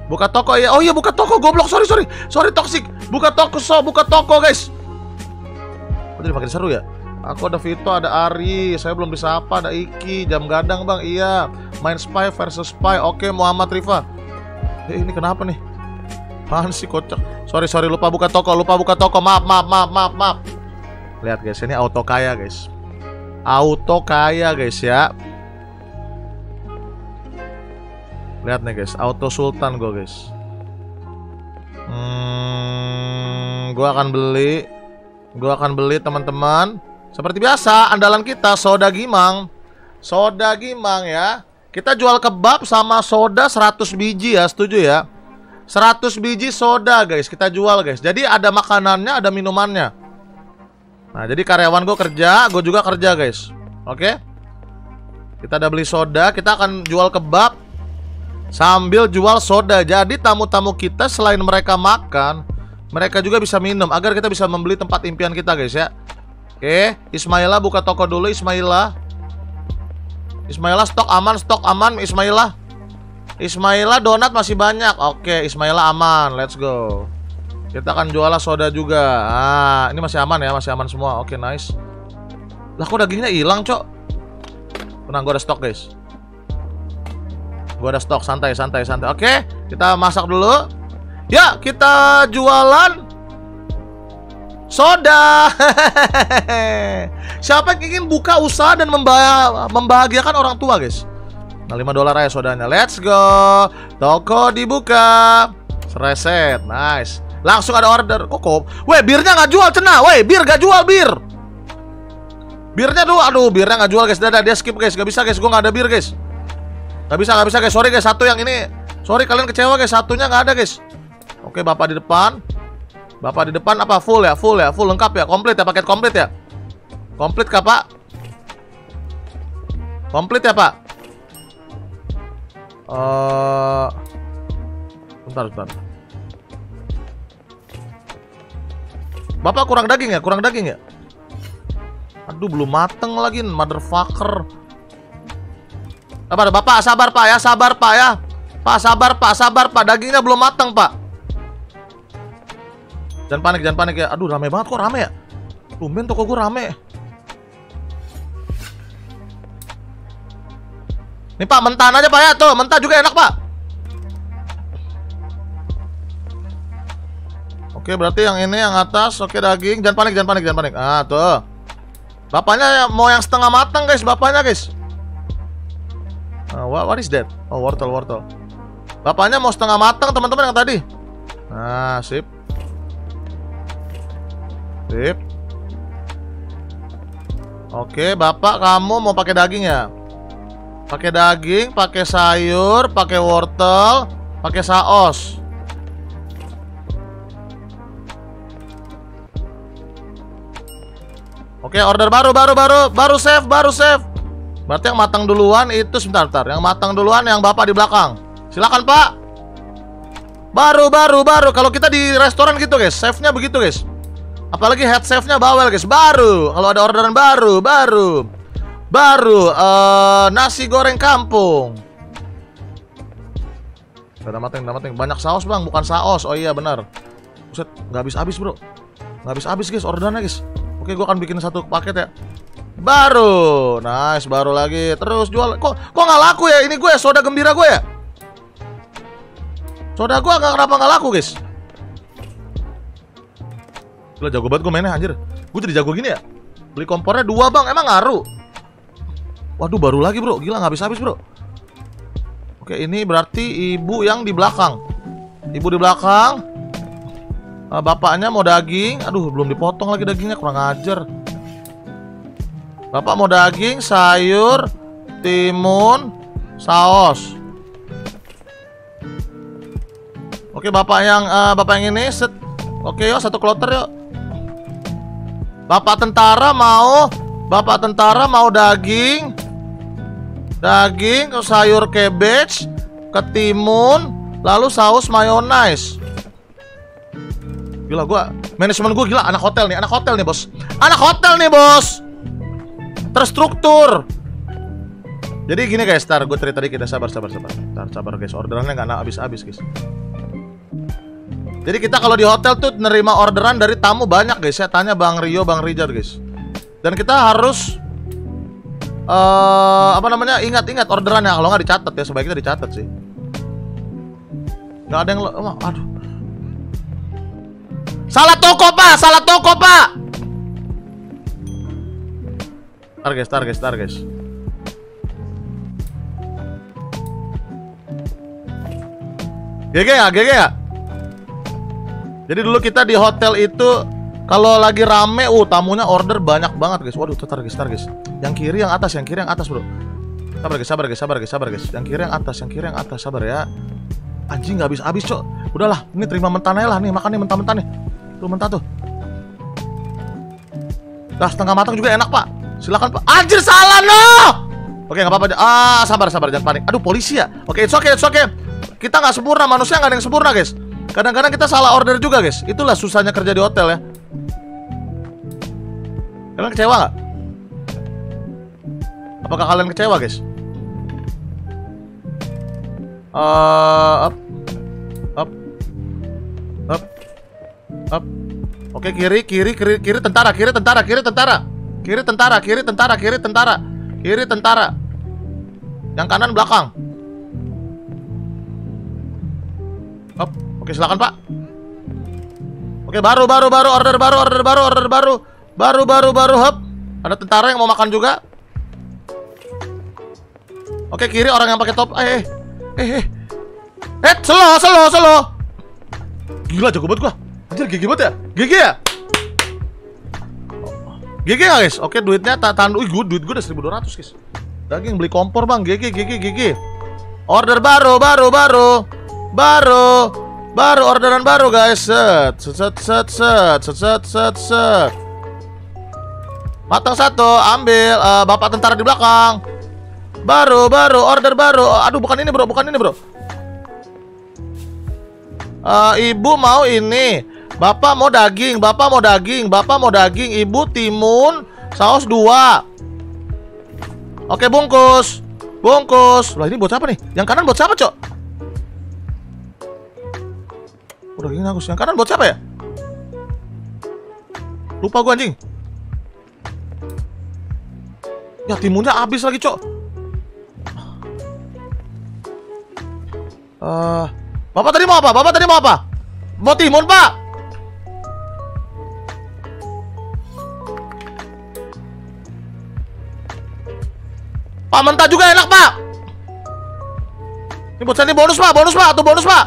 [SPEAKER 1] Buka toko ya. Oh iya buka toko goblok. Sorry sorry. Sorry toxic. Buka toko so, buka toko guys. Oh, jadi makin seru ya. Aku ada Vito, ada Ari, saya belum bisa apa, ada Iki, jam gadang bang, iya, main Spy versus Spy, oke Muhammad Rifa. Eh ini kenapa nih? Apaan sih kocak? Sorry sorry lupa buka toko, lupa buka toko, maaf maaf maaf maaf maaf. Lihat guys, ini auto kaya guys, auto kaya guys ya. Lihat nih guys, auto sultan gue guys. Hmm, gue akan beli, gue akan beli teman-teman. Seperti biasa, andalan kita soda gimang, soda gimang ya. Kita jual kebab sama soda 100 biji ya, setuju ya? 100 biji soda guys, kita jual guys. Jadi ada makanannya, ada minumannya. Nah, jadi karyawan gue kerja, gue juga kerja guys. Oke? Kita udah beli soda, kita akan jual kebab sambil jual soda. Jadi tamu-tamu kita selain mereka makan, mereka juga bisa minum agar kita bisa membeli tempat impian kita, guys ya. Oke, Ismaila buka toko dulu Ismaila. Ismaila stok aman, stok aman Ismaila. Ismaila donat masih banyak. Oke, Ismaila aman. Let's go. Kita akan jual soda juga. Ah, ini masih aman ya, masih aman semua. Oke, nice. Lah kok dagingnya hilang, Cok? Tenang, gue ada stok, guys. Gua ada stok santai santai santai. Oke, kita masak dulu. Ya, kita jualan soda. Siapa yang ingin buka usaha dan membahagiakan orang tua, guys? Nah, 5 dolar aja sodanya. Let's go. Toko dibuka. Reset. Nice. Langsung ada order. Kok Weh, birnya nggak jual cena. Weh, bir nggak jual bir. Birnya dulu. Aduh, birnya nggak jual, guys. Dadah, dia skip, guys. Gak bisa, guys. Gue nggak ada bir, guys. Gak bisa, gak bisa guys. Sorry guys, satu yang ini. Sorry kalian kecewa guys, satunya nggak ada guys. Oke, bapak di depan. Bapak di depan apa? Full ya, full ya, full lengkap ya, komplit ya, paket komplit ya. Komplit kah pak? Komplit ya pak? Uh, bentar, bentar. Bapak kurang daging ya? Kurang daging ya? Aduh, belum mateng lagi, motherfucker. Sabar, Bapak, sabar Pak ya, sabar Pak ya. Pak, sabar Pak, sabar Pak. Dagingnya belum matang Pak. Jangan panik, jangan panik ya. Aduh, rame banget kok rame ya. Tumben toko gue rame. Nih Pak, mentan aja Pak ya. Tuh, mentah juga enak Pak. Oke, berarti yang ini yang atas. Oke, daging. Jangan panik, jangan panik, jangan panik. Ah, tuh. Bapaknya mau yang setengah matang, guys. Bapaknya, guys. Uh, what, what is that? Oh, wortel, wortel. Bapaknya mau setengah matang, teman-teman yang tadi. Nah, sip. Sip. Oke, Bapak kamu mau pakai daging ya? Pakai daging, pakai sayur, pakai wortel, pakai saus. Oke, order baru, baru, baru, baru save, baru save. Berarti yang matang duluan itu sebentar, sebentar. Yang matang duluan yang bapak di belakang. Silakan pak. Baru, baru, baru. Kalau kita di restoran gitu guys, save-nya begitu guys. Apalagi head save-nya bawel guys, baru. Kalau ada orderan baru, baru, baru. Uh, nasi goreng kampung. Udah mateng, udah mateng. Banyak saus bang, bukan saus. Oh iya benar. Buset, nggak habis-habis bro. Nggak habis-habis guys, orderannya guys. Oke, gue akan bikin satu paket ya. Baru, nice, baru lagi. Terus jual. Kok kok nggak laku ya? Ini gue ya, soda gembira gue ya. Soda gue agak kenapa nggak laku guys? Gila jago banget gue mainnya anjir. Gue jadi jago gini ya. Beli kompornya dua bang, emang ngaruh? Waduh baru lagi bro, gila nggak habis-habis bro. Oke ini berarti ibu yang di belakang. Ibu di belakang, Uh, bapaknya mau daging, aduh belum dipotong lagi dagingnya kurang ajar. Bapak mau daging, sayur, timun, saus. Oke, bapak yang uh, bapak yang ini set. Oke, yuk satu kloter yuk. Bapak tentara mau, bapak tentara mau daging, daging, sayur cabbage, ketimun, lalu saus mayonnaise. Gila gua manajemen gua gila anak hotel nih, anak hotel nih, Bos. Anak hotel nih, Bos. Terstruktur. Jadi gini guys, tar gue cerita dikit ya, sabar sabar sabar. Tar sabar guys, orderannya nggak habis-habis guys. Jadi kita kalau di hotel tuh nerima orderan dari tamu banyak guys. Saya tanya Bang Rio, Bang Rijal guys. Dan kita harus uh, apa namanya ingat-ingat orderannya kalau nggak dicatat ya sebaiknya dicatat sih. Gak ada yang oh, aduh Salah toko pak, salah toko pak. Tar guys, tar guys, tar guys. GG ya, GG ya. Jadi dulu kita di hotel itu kalau lagi rame, uh tamunya order banyak banget guys. Waduh, tar guys, tar guys. Yang kiri, yang atas, yang kiri, yang atas bro. Sabar guys, sabar guys, sabar guys, sabar guys. Yang kiri, yang atas, yang kiri, yang atas, sabar ya. Anjing nggak habis habis cok. Udahlah, ini terima mentah lah nih, makan nih mentah-mentah nih. Tuh mentah tuh. Nah setengah matang juga enak pak. Silakan pak. Anjir salah no. Oke nggak apa-apa. Ah sabar sabar jangan panik. Aduh polisi ya. Oke it's okay it's okay. Kita nggak sempurna manusia nggak ada yang sempurna guys. Kadang-kadang kita salah order juga guys. Itulah susahnya kerja di hotel ya. Kalian kecewa nggak? Apakah kalian kecewa guys? Uh, up, up, up. Up. Oke, kiri, kiri, kiri, kiri tentara, kiri tentara, kiri tentara. Kiri tentara, kiri tentara, kiri tentara. Kiri tentara. Yang kanan belakang. Oke, silakan, Pak. Oke, baru baru baru order baru, order baru, order baru. Baru baru baru hop. Ada tentara yang mau makan juga. Oke, kiri orang yang pakai top. Eh, eh. Eh, eh. Eh, slow, slow, slow. Gila jago banget gua. Anjir GG banget ya? GG ya? GG gak guys? Oke duitnya tak tahan Wih gue duit gue udah 1200 guys Daging beli kompor bang GG GG GG Order baru baru baru Baru Baru orderan baru guys Set Set set set Set set set set Matang satu Ambil uh, Bapak tentara di belakang Baru baru Order baru Aduh bukan ini bro Bukan ini bro uh, Ibu mau ini Bapak mau daging, bapak mau daging, bapak mau daging, ibu timun, saus dua. Oke bungkus, bungkus. Lah ini buat siapa nih? Yang kanan buat siapa cok? Udah gini aku yang kanan buat siapa ya? Lupa gua anjing. Ya timunnya habis lagi, Cok. Uh, Bapak tadi mau apa? Bapak tadi mau apa? Mau timun, Pak. Pak mentah juga enak, Pak. Ini buat saya ini bonus, Pak. Bonus, Pak. Tuh bonus, Pak.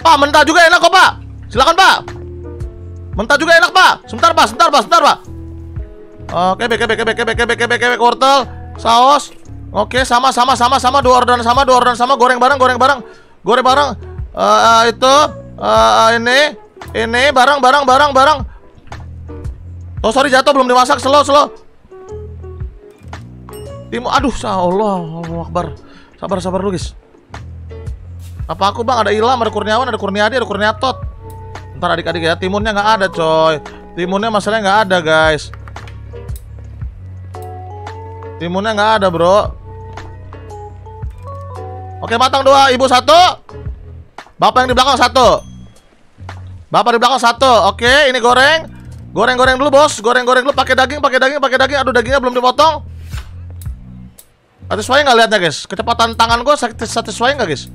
[SPEAKER 1] Pak mentah juga enak kok pak. Silakan pak. Mentah juga enak pak. Sebentar pak, sebentar pak, sebentar pak. Oke, bek, bek, bek, bek, bek, bek, bek, wortel, saus. Oke, sama, sama, sama, sama, dua orderan sama, dua orderan sama, goreng bareng, goreng bareng, goreng bareng. Uh, itu, uh, ini, ini, barang, barang, barang, barang. Oh sorry jatuh belum dimasak, slow, slow. Timo, aduh, Allah, Allah Akbar. Sabar, sabar lu guys. Apa aku bang? Ada Ilham, ada Kurniawan, ada Kurniadi, ada Kurniatot. Ntar adik-adik ya, timunnya nggak ada coy. Timunnya masalahnya nggak ada guys. Timunnya nggak ada bro. Oke matang dua, ibu satu. Bapak yang di belakang satu. Bapak di belakang satu. Oke, ini goreng. Goreng-goreng dulu bos. Goreng-goreng dulu. Pakai daging, pakai daging, pakai daging. Aduh dagingnya belum dipotong. Satisfying nggak lihatnya guys? Kecepatan tangan gue satisfying nggak guys?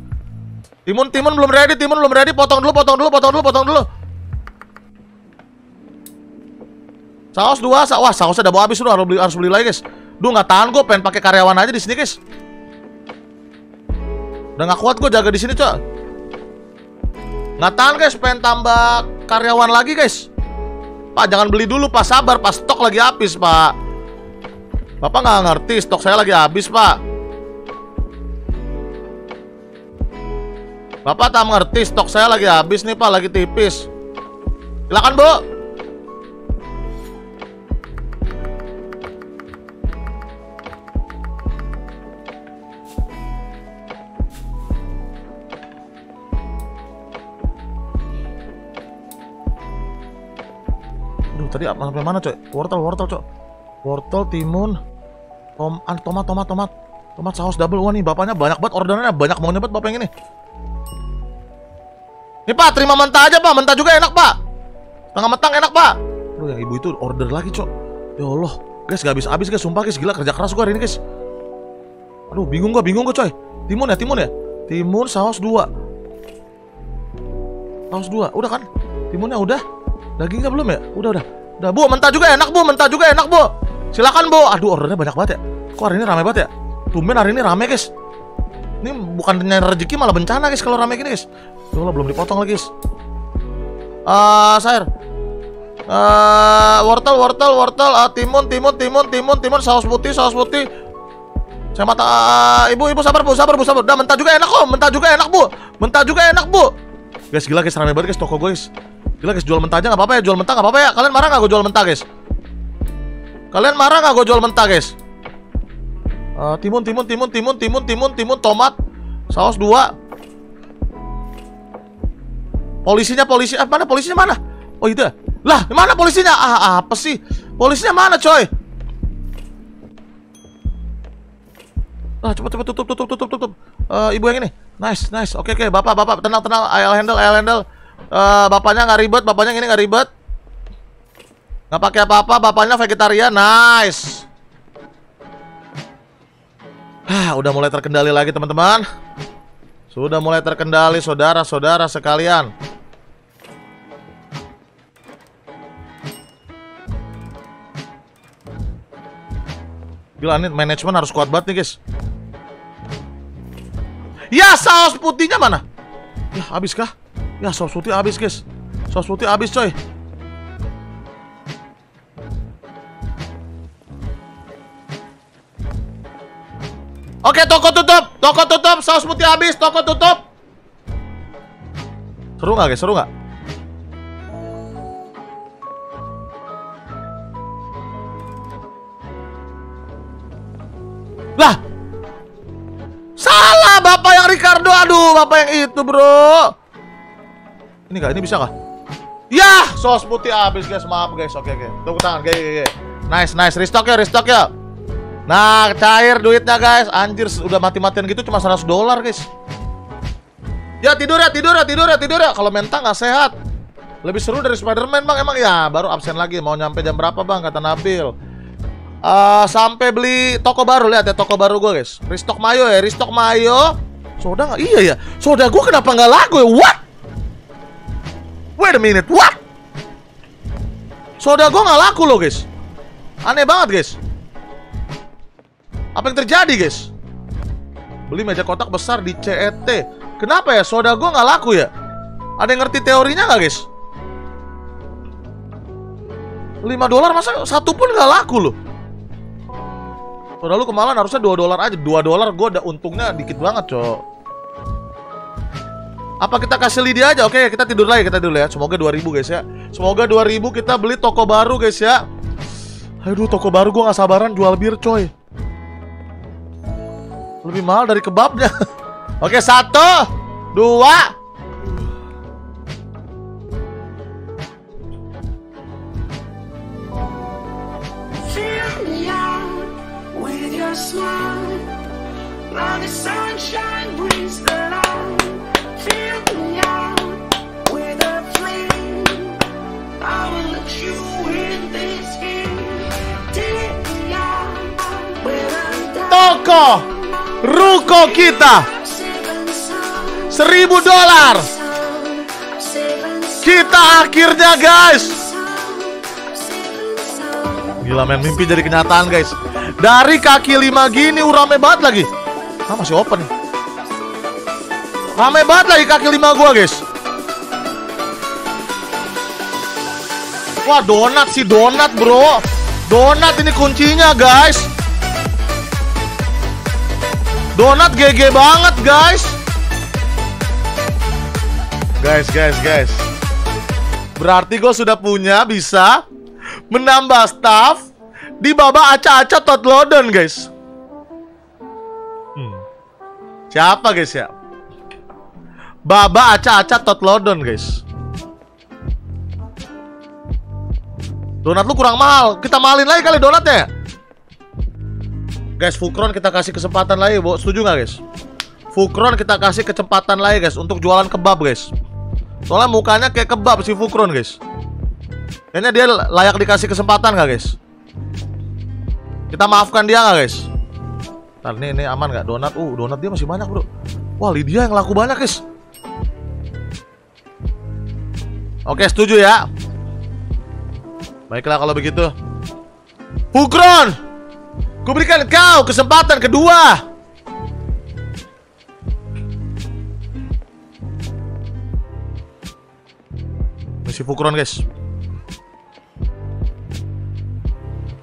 [SPEAKER 1] Timun, timun belum ready, timun belum ready. Potong dulu, potong dulu, potong dulu, potong dulu. Saus dua, sa wah sausnya udah mau habis dulu harus beli harus beli lagi guys. Duh nggak tahan gue pengen pakai karyawan aja di sini guys. Udah nggak kuat gue jaga di sini cok. Nggak tahan guys, pengen tambah karyawan lagi guys. Pak jangan beli dulu pak, sabar pak stok lagi habis pak. Bapak nggak ngerti stok saya lagi habis pak. Bapak tak mengerti stok saya lagi habis nih pak, lagi tipis. Silakan bu. Aduh, tadi sampai mana, coy? Wortel, wortel, coy. Wortel, timun, tomat, tomat, tomat. Tomat saus double. Wah, nih bapaknya banyak banget orderannya, banyak banget bapak yang ini. Nih, Pak, terima mentah aja, Pak. Mentah juga enak, Pak. Tengah mentang enak, Pak. Aduh, yang ibu itu order lagi, Cok. Ya Allah. Guys, gak habis habis guys, sumpah guys, gila kerja keras gua hari ini, guys. Aduh, bingung gua, bingung gua, coy. Timun ya, timun ya. Timun saus dua. Saus dua, udah kan? Timunnya udah. Dagingnya belum ya? Udah udah. Udah bu, mentah juga enak bu, mentah juga enak bu. Silakan bu. Aduh ordernya banyak banget ya. Kok hari ini rame banget ya? Tumben hari ini rame guys. Ini bukan rezeki malah bencana guys kalau rame gini guys. Tuh belum dipotong lagi guys. Ah, uh, sayur. Uh, wortel, wortel, wortel, uh, timun, timun, timun, timun, timun, saus putih, saus putih. Saya mata, uh, ibu, ibu sabar bu, sabar bu, sabar. Udah mentah juga enak kok, mentah juga enak bu, mentah juga enak bu. Guys gila guys, rame banget guys toko guys. Gila guys, jual mentah aja nggak apa-apa ya, jual mentah nggak apa-apa ya. Kalian marah nggak gue jual mentah guys? Kalian marah nggak gue jual mentah guys? Uh, timun, timun, timun, timun, timun, timun, timun, tomat, saus dua. Polisinya, polisi, eh, mana polisinya mana? Oh itu, ya? lah, mana polisinya? Ah, apa sih? Polisinya mana, coy? Ah, cepet, cepet, tutup, tutup, tutup, tutup. Uh, ibu yang ini, nice, nice. Oke, oke, bapak, bapak, tenang, tenang. I'll handle, I'll handle. Uh, bapaknya nggak ribet, bapaknya ini nggak ribet. Nggak pakai apa-apa, bapaknya vegetarian. Nice. Hah, udah mulai terkendali lagi teman-teman. Sudah mulai terkendali saudara-saudara sekalian. Gila nih manajemen harus kuat banget nih guys. Ya saus putihnya mana? Ya habis kah? Ya saus putih habis guys. Saus putih habis coy. Oke toko tutup, toko tutup, saus putih habis, toko tutup. Seru nggak guys? Seru nggak? Lah, salah bapak yang Ricardo, aduh bapak yang itu bro. Ini kah? Ini bisa kah? Ya, saus putih habis guys, maaf guys. Oke oke, tepuk tangan, oke oke. Nice nice, restock ya, restock ya. Nah, cair duitnya guys. Anjir, udah mati-matian gitu cuma 100 dolar guys. Ya tidur ya, tidur ya, tidur ya, tidur ya. Kalau mental nggak sehat. Lebih seru dari Spiderman bang emang ya. Baru absen lagi. Mau nyampe jam berapa bang? Kata Nabil. Uh, sampai beli toko baru lihat ya toko baru gue guys. Restock mayo ya, restock mayo. Soda nggak? Iya ya. Soda gue kenapa nggak lagu ya? What? Wait a minute, what? Soda gue nggak laku loh guys Aneh banget guys Apa yang terjadi guys? Beli meja kotak besar di CET Kenapa ya soda gue nggak laku ya? Ada yang ngerti teorinya nggak guys? 5 dolar masa satu pun nggak laku loh Soda lu kemalan harusnya 2 dolar aja 2 dolar gue udah untungnya dikit banget cok apa kita kasih Lydia aja? Oke, kita tidur lagi, kita tidur ya. Semoga 2000 guys ya. Semoga 2000 kita beli toko baru guys ya. Aduh, toko baru gue gak sabaran jual bir coy. Lebih mahal dari kebabnya. Oke, satu, dua. Toko ruko kita seribu dolar. Kita akhirnya guys. Gila men, mimpi jadi kenyataan guys. Dari kaki lima gini, uh, rame banget lagi. Ah masih open nih. Rame banget lagi kaki lima gua guys. Wah donat sih donat bro. Donat ini kuncinya guys. Donat GG banget guys. Guys, guys, guys. Berarti gue sudah punya bisa menambah staff di baba aca-aca tot lodon guys. Hmm. Siapa guys ya? Baba aca-aca tot lodon guys. Donat lu kurang mahal. Kita mahalin lagi kali donatnya. Guys, Fukron kita kasih kesempatan lagi, Bo. Setuju nggak guys? Fukron kita kasih kesempatan lagi guys untuk jualan kebab guys. Soalnya mukanya kayak kebab si Fukron guys. Kayaknya dia layak dikasih kesempatan nggak guys? Kita maafkan dia nggak guys? Ntar nih, ini aman nggak? Donat, uh donat dia masih banyak bro. Wah Lydia yang laku banyak guys. Oke setuju ya. Baiklah kalau begitu. Fukron, ku berikan kau kesempatan kedua. Misi Fukron guys.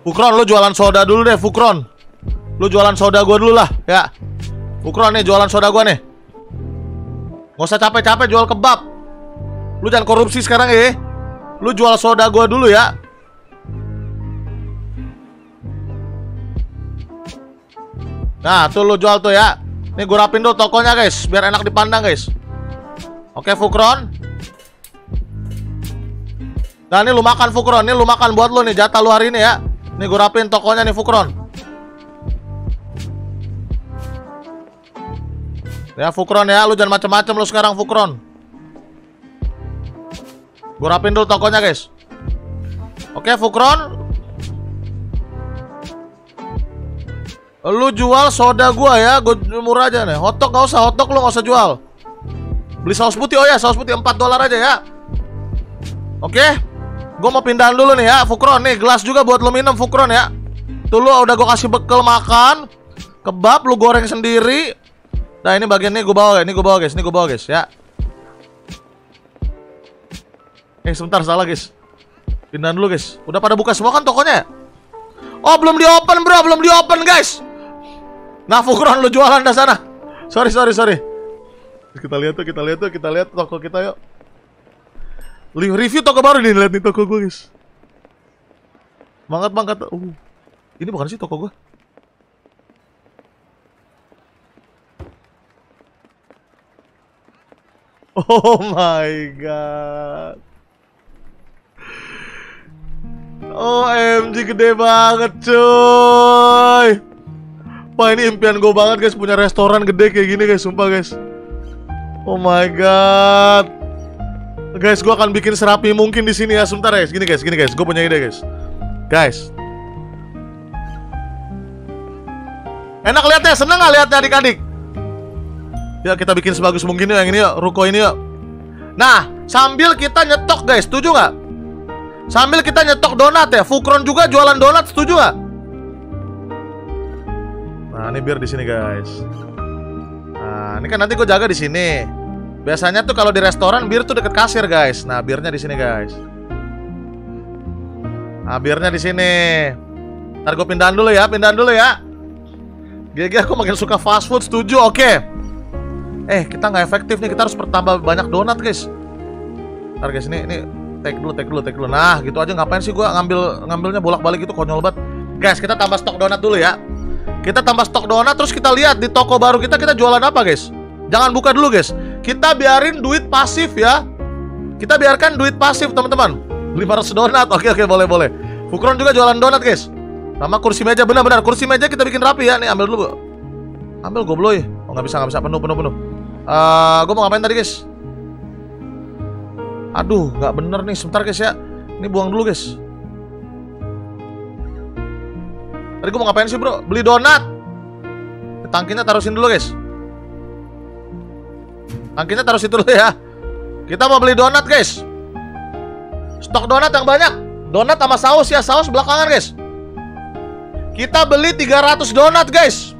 [SPEAKER 1] Fukron lu jualan soda dulu deh Fukron. Lu jualan soda gua dulu lah ya. Fukron nih jualan soda gua nih. Nggak usah capek-capek jual kebab. Lu jangan korupsi sekarang ya. Lu jual soda gua dulu ya. Nah, tuh lu jual tuh ya. Nih gua rapin dulu tokonya guys, biar enak dipandang guys. Oke, Fukron. Nah, ini lu makan Fukron, ini lu makan buat lu nih jatah lu hari ini ya. Nih gue rapin tokonya nih Fukron. Ya Fukron ya, lu jangan macem-macem lu sekarang Fukron. Gue rapin dulu tokonya guys. Oke Fukron. Lu jual soda gua ya, gue murah aja nih. Hotok gak usah, hotok lu gak usah jual. Beli saus putih oh ya, saus putih 4 dolar aja ya. Oke. Gue mau pindahan dulu nih ya, Fukron nih, gelas juga buat lo minum Fukron ya. Tuh lu udah gue kasih bekal makan, kebab lu goreng sendiri. Nah ini bagian ini gue bawa, ini gue bawa guys, ini gue bawa guys ya. Eh sebentar salah guys. Pindahan dulu guys. Udah pada buka semua kan tokonya? Oh belum di open bro, belum di open guys. Nah Fukron lu jualan dah sana. Sorry sorry sorry. Kita lihat tuh, kita lihat tuh, kita lihat toko kita yuk. Li- Review toko baru nih, lihat nih toko gue guys. Banget. Uh, ini bukan sih toko gue. Oh my god. OMG gede banget cuy. Wah ini impian gue banget guys punya restoran gede kayak gini guys, sumpah guys. Oh my god. Guys, gue akan bikin serapi mungkin di sini ya. Sebentar guys, gini guys, gini guys. Gue punya ide guys. Guys. Enak liatnya, seneng gak liatnya adik-adik? Ya kita bikin sebagus mungkin yuk yang ini yuk, ruko ini yuk. Nah, Sambil kita nyetok guys, setuju nggak? Sambil kita nyetok donat ya. Fukron juga jualan donat, setuju nggak? Nah, ini bir di sini guys. Nah, ini kan nanti gue jaga di sini. Biasanya tuh kalau di restoran bir tuh deket kasir guys. Nah, birnya di sini guys. Nah, birnya di sini. Ntar gue pindahan dulu ya, pindahan dulu ya. GG aku makin suka fast food, setuju, oke. Eh, kita nggak efektif nih, kita harus pertambah banyak donat guys. Ntar guys, ini, ini take dulu, take dulu, take dulu. Nah, gitu aja ngapain sih gua ngambil ngambilnya bolak-balik itu konyol banget. Guys, kita tambah stok donat dulu ya. Kita tambah stok donat terus kita lihat di toko baru kita kita jualan apa, guys. Jangan buka dulu, guys. Kita biarin duit pasif ya. Kita biarkan duit pasif, teman-teman. 500 donat. Oke, oke, boleh, boleh. Fukron juga jualan donat, guys. Sama kursi meja benar-benar. Kursi meja kita bikin rapi ya. Nih, ambil dulu, Bu. Ambil gobloy. Oh, nggak bisa, nggak bisa. Penuh, penuh, penuh. Eh, gue mau ngapain tadi, guys? Aduh, nggak bener nih. Sebentar guys ya. Ini buang dulu guys. Tadi gue mau ngapain sih bro? Beli donat. Tangkinya taruhin dulu guys. Tangkinya taruh situ dulu ya. Kita mau beli donat guys. Stok donat yang banyak. Donat sama saus ya. Saus belakangan guys. Kita beli 300 donat guys.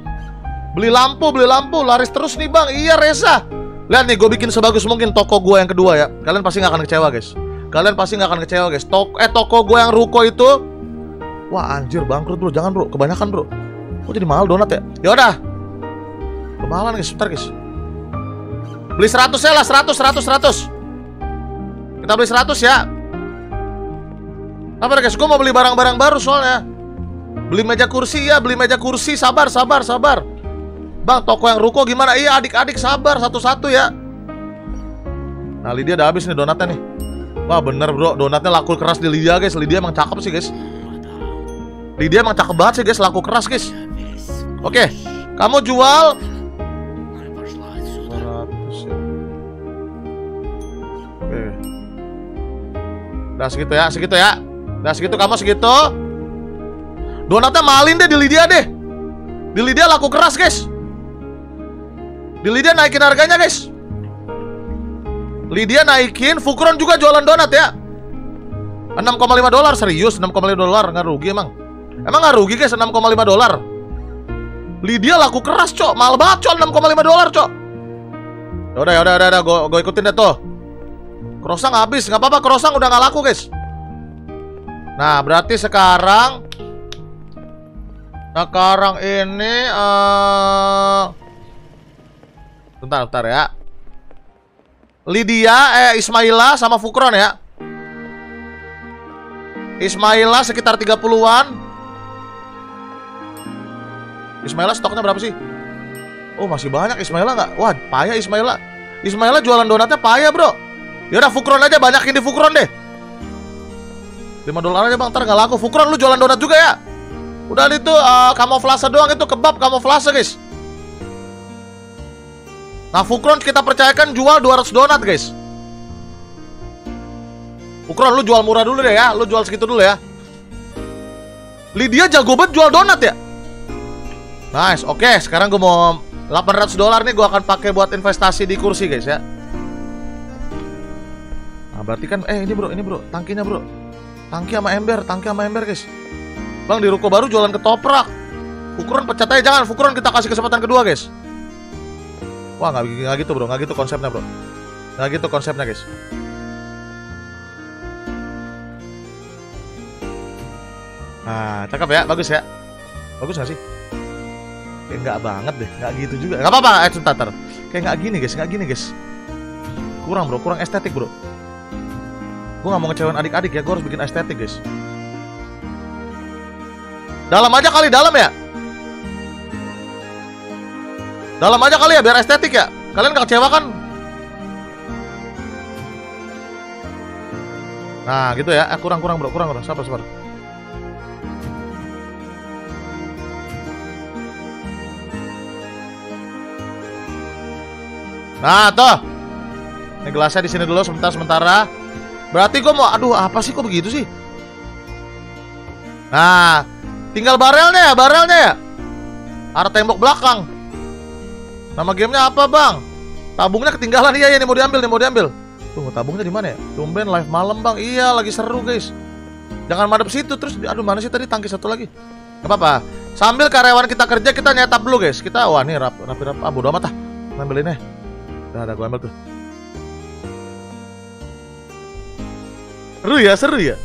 [SPEAKER 1] Beli lampu, beli lampu. Laris terus nih bang. Iya Reza. Lihat nih, gue bikin sebagus mungkin toko gue yang kedua ya. Kalian pasti nggak akan kecewa guys. Kalian pasti nggak akan kecewa guys. Tok eh toko gue yang ruko itu, wah anjir bangkrut bro. Jangan bro, kebanyakan bro. Kok jadi mahal donat ya? Ya udah, kemahalan guys. Sebentar guys. Beli 100 ya lah, 100, 100, 100. Kita beli 100 ya. Apa guys? Gue mau beli barang-barang baru soalnya. Beli meja kursi ya, beli meja kursi. Sabar, sabar, sabar. Bang, toko yang ruko gimana? Iya, adik-adik sabar satu-satu ya. Nah, Lydia udah habis nih donatnya nih. Wah, bener bro, donatnya laku keras di Lydia guys. Lydia emang cakep sih guys. Lydia emang cakep banget sih guys, laku keras guys. Oke, kamu jual Udah segitu ya, segitu ya. Udah segitu kamu segitu. Donatnya malin deh di Lydia deh. Di Lydia laku keras guys. Di Lydia naikin harganya guys Lydia naikin Fukron juga jualan donat ya 6,5 dolar serius 6,5 dolar nggak rugi emang Emang nggak rugi guys 6,5 dolar Lydia laku keras cok Mahal banget cok 6,5 dolar cok Yaudah yaudah yaudah, yaudah. Gue ikutin deh tuh Croissant habis nggak apa-apa croissant udah nggak laku guys Nah berarti sekarang Sekarang ini uh, Bentar, bentar ya. Lydia, eh Ismaila sama Fukron ya. Ismaila sekitar 30-an. Ismaila stoknya berapa sih? Oh, masih banyak Ismaila nggak? Wah, payah Ismaila. Ismaila jualan donatnya payah, bro. Ya udah Fukron aja, banyakin di Fukron deh. 5 dolar aja bang, ntar nggak laku. Fukron lu jualan donat juga ya? Udah itu uh, kamuflase doang itu kebab kamuflase guys. Nah, Fukron kita percayakan jual 200 donat, guys. Fukron, lu jual murah dulu deh ya. Lu jual segitu dulu ya. Lydia jago banget jual donat ya. Nice, oke. Okay, sekarang gue mau 800 dolar nih gue akan pakai buat investasi di kursi, guys ya. Nah, berarti kan, eh ini bro, ini bro, tangkinya bro. Tangki sama ember, tangki sama ember, guys. Bang, di ruko baru jualan ketoprak. Fukron pecat aja, jangan. Fukron kita kasih kesempatan kedua, guys. Wah nggak gitu bro, nggak gitu konsepnya bro, nggak gitu konsepnya guys. Nah, cakep ya, bagus ya, bagus nggak sih? Kayak nggak banget deh, nggak gitu juga. Nggak apa-apa, eh sebentar, kayak nggak gini guys, nggak gini guys. Kurang bro, kurang estetik bro. Gue nggak mau ngecewain adik-adik ya, gue harus bikin estetik guys. Dalam aja kali, dalam ya. Dalam aja kali ya biar estetik ya. Kalian gak kecewa kan? Nah gitu ya. Eh, kurang kurang bro, kurang kurang. Sabar sabar. Nah tuh. Ini gelasnya di sini dulu sebentar sementara. Berarti gue mau, aduh apa sih kok begitu sih? Nah, tinggal barelnya ya, barelnya ya. Arah tembok belakang. Nama gamenya apa bang? Tabungnya ketinggalan iya ya ini mau diambil nih mau diambil. Tunggu tabungnya di mana ya? Tumben live malam bang. Iya lagi seru guys. Jangan madep situ terus. Aduh mana sih tadi tangki satu lagi? Gak apa-apa. Sambil karyawan kita kerja kita nyetap dulu guys. Kita wah nih rap rapi rap. Ah bodo amat ah. Ambil ini. Udah ada gua ambil tuh. Seru ya, seru ya.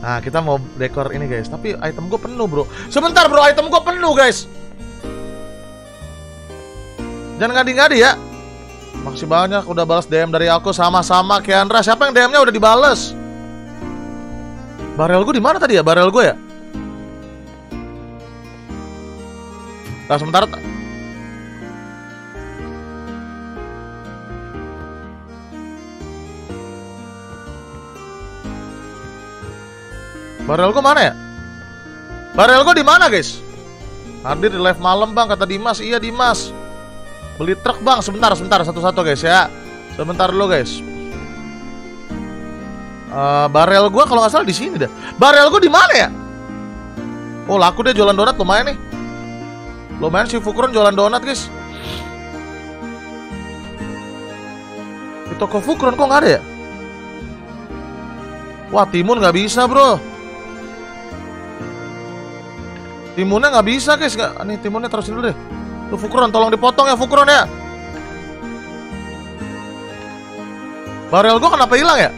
[SPEAKER 1] Nah, kita mau dekor ini guys. Tapi item gue penuh bro. Sebentar bro, item gue penuh guys. Jangan ngadi-ngadi ya. Makasih banyak udah balas DM dari aku sama-sama Kiandra. Siapa yang DM-nya udah dibales? Barel gue di mana tadi ya? Barel gue ya? Nah, sementara Barel gue mana ya? Barel gue di mana guys? Hadir di live malam bang kata Dimas. Iya Dimas. Beli truk bang. Sebentar sebentar satu-satu guys ya. Sebentar dulu guys. Eh, barel gue kalau nggak salah di sini dah. Barel gue di mana ya? Oh laku deh jualan donat lumayan nih. Lumayan si Fukron jualan donat guys. Di toko Fukron kok nggak ada ya? Wah timun nggak bisa bro. Timunnya nggak bisa guys, nggak. Nih timunnya terusin dulu deh. Tuh Fukron, tolong dipotong ya Fukron ya. Barel gua kenapa hilang ya?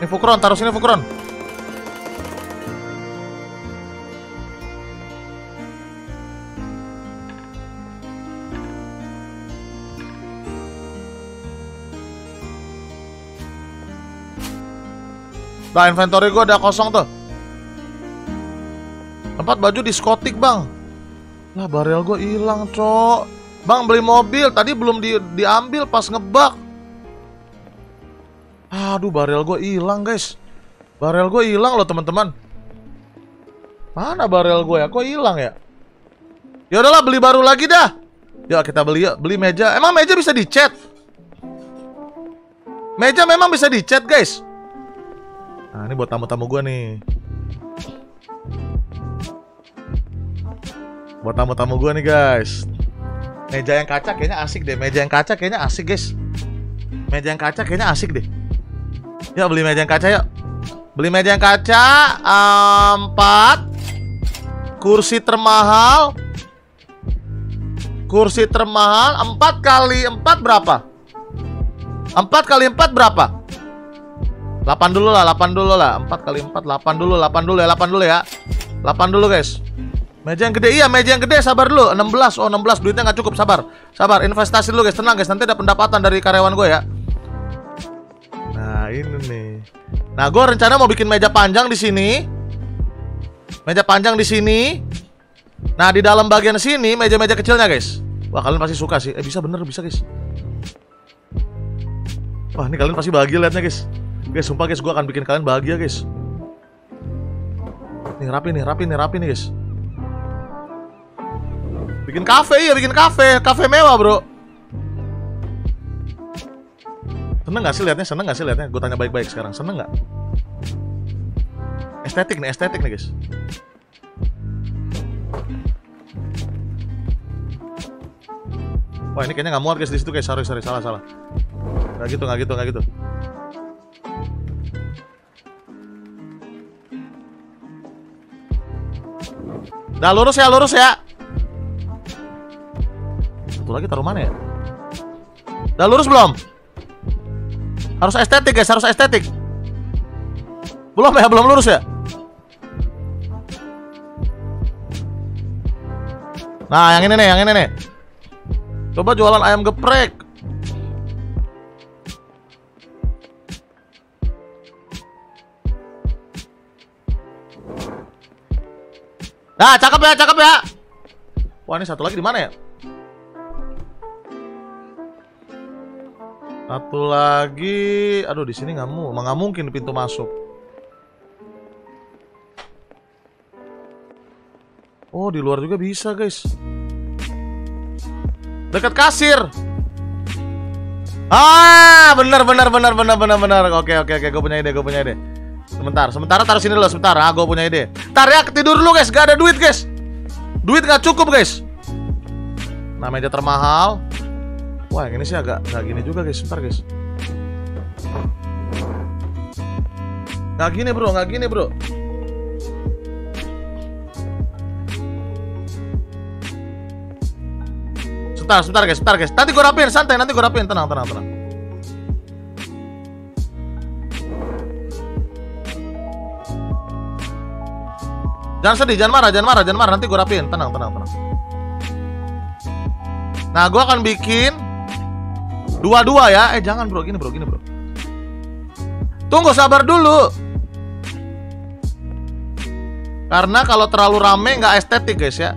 [SPEAKER 1] Nih Fukron, taruh sini Fukron. Nah inventory gua udah kosong tuh. Tempat baju diskotik bang. Lah barel gue hilang cok. Bang beli mobil tadi belum di, diambil pas ngebak. Aduh barel gue hilang guys. Barel gue hilang loh teman-teman. Mana barel gue ya? Kok hilang ya? Ya udahlah beli baru lagi dah. Yuk kita beli yuk. Beli meja. Emang meja bisa dicat? Meja memang bisa dicat guys. Nah ini buat tamu-tamu gue nih. Buat tamu-tamu gue nih guys. Meja yang kaca kayaknya asik deh. Meja yang kaca kayaknya asik guys. Meja yang kaca kayaknya asik deh. Yuk beli meja yang kaca yuk. Beli meja yang kaca Empat. Kursi termahal. Kursi termahal. Empat kali empat berapa? Empat kali empat berapa? 8 dulu lah, 8 dulu lah. 4 kali 4, 8 dulu, 8 dulu ya, 8 dulu ya. 8 dulu guys Meja yang gede, iya meja yang gede, sabar dulu. 16, oh 16, duitnya nggak cukup, sabar. Sabar, investasi dulu guys, tenang guys. Nanti ada pendapatan dari karyawan gue ya. Nah ini nih. Nah gue rencana mau bikin meja panjang di sini. Meja panjang di sini. Nah di dalam bagian sini, meja-meja kecilnya guys. Wah kalian pasti suka sih, eh bisa bener, bisa guys. Wah ini kalian pasti bahagia liatnya guys. Guys, sumpah guys, gue akan bikin kalian bahagia guys. Nih rapi nih, rapi nih, rapi nih guys Bikin kafe ya, bikin kafe, kafe mewah bro. Seneng gak sih liatnya? Seneng gak sih liatnya? Gue tanya baik-baik sekarang, seneng gak? Estetik nih, estetik nih guys. Wah ini kayaknya nggak muat guys di situ guys, sorry sorry salah salah. Gak gitu, gak gitu, gak gitu. Nah lurus ya, lurus ya. Lagi taruh mana ya? Udah lurus belum? Harus estetik guys, harus estetik. Belum ya, belum lurus ya? Nah, yang ini nih, yang ini nih. Coba jualan ayam geprek. Nah, cakep ya, cakep ya. Wah, ini satu lagi di mana ya? Satu lagi, aduh di sini nggak mu, nggak mungkin pintu masuk. Oh di luar juga bisa guys. Dekat kasir. Ah benar benar benar benar benar benar. Oke oke oke, gue punya ide, gue punya ide. Sebentar, sementara taruh sini dulu, sebentar. Ah, gue punya ide. Tar ya, tidur dulu guys, gak ada duit guys. Duit nggak cukup guys. Nah meja termahal. Wah, yang ini sih agak nggak gini juga guys. Sebentar guys. Nggak gini bro, nggak gini bro. Sebentar, sebentar guys, sebentar guys. Nanti gue rapiin, santai. Nanti gue rapiin, tenang, tenang, tenang. Jangan sedih, jangan marah, jangan marah, jangan marah. Nanti gue rapiin, tenang, tenang, tenang. Nah, gue akan bikin dua-dua ya. Eh, jangan bro, gini bro, gini bro. Tunggu, sabar dulu. Karena kalau terlalu rame nggak estetik guys ya.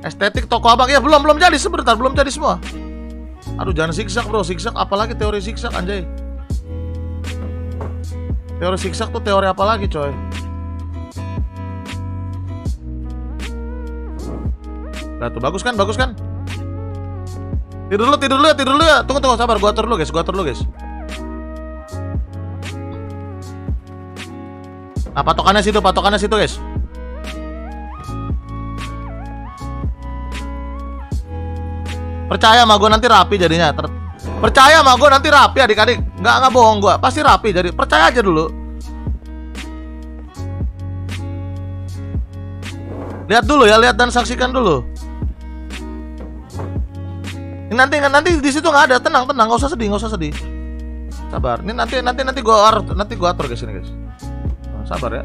[SPEAKER 1] Estetik toko abang ya belum belum jadi sebentar belum jadi semua. Aduh jangan zigzag bro zigzag apalagi teori zigzag anjay. Teori zigzag tuh teori apa lagi coy? Nah tuh bagus kan bagus kan? Tidur dulu tidur dulu tidur dulu ya. Tunggu tunggu sabar gua atur dulu guys gua atur dulu guys. Nah patokannya situ patokannya situ guys. Percaya sama gue nanti rapi jadinya. Ter- percaya sama gue nanti rapi adik-adik. Nggak nggak bohong gue. Pasti rapi jadi. Percaya aja dulu. Lihat dulu ya, lihat dan saksikan dulu. Ini nanti nanti di situ nggak ada. Tenang tenang, nggak usah sedih, nggak usah sedih. Sabar. Ini nanti nanti nanti gue atur nanti gue atur guys ini guys. Nah, sabar ya.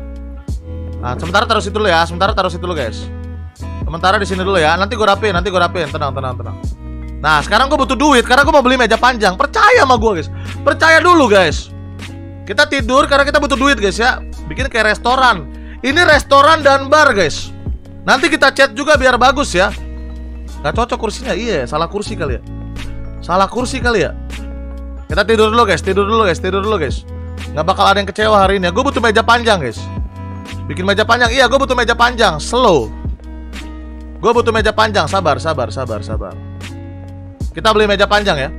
[SPEAKER 1] Nah, sementara taruh situ dulu ya. Sementara taruh situ dulu guys. Sementara di sini dulu ya. Nanti gue rapiin, nanti gue rapiin. Tenang, tenang, tenang. Nah, sekarang gue butuh duit karena gue mau beli meja panjang. Percaya sama gue, guys. Percaya dulu, guys. Kita tidur karena kita butuh duit, guys ya. Bikin kayak restoran. Ini restoran dan bar, guys. Nanti kita chat juga biar bagus ya. Gak cocok kursinya. Iya, salah kursi kali ya. Salah kursi kali ya. Kita tidur dulu, guys. Tidur dulu, guys. Tidur dulu, guys. Nggak bakal ada yang kecewa hari ini. Gue butuh meja panjang, guys. Bikin meja panjang. Iya, gue butuh meja panjang. Slow. Gue butuh meja panjang. Sabar, sabar, sabar, sabar. Kita beli meja panjang ya.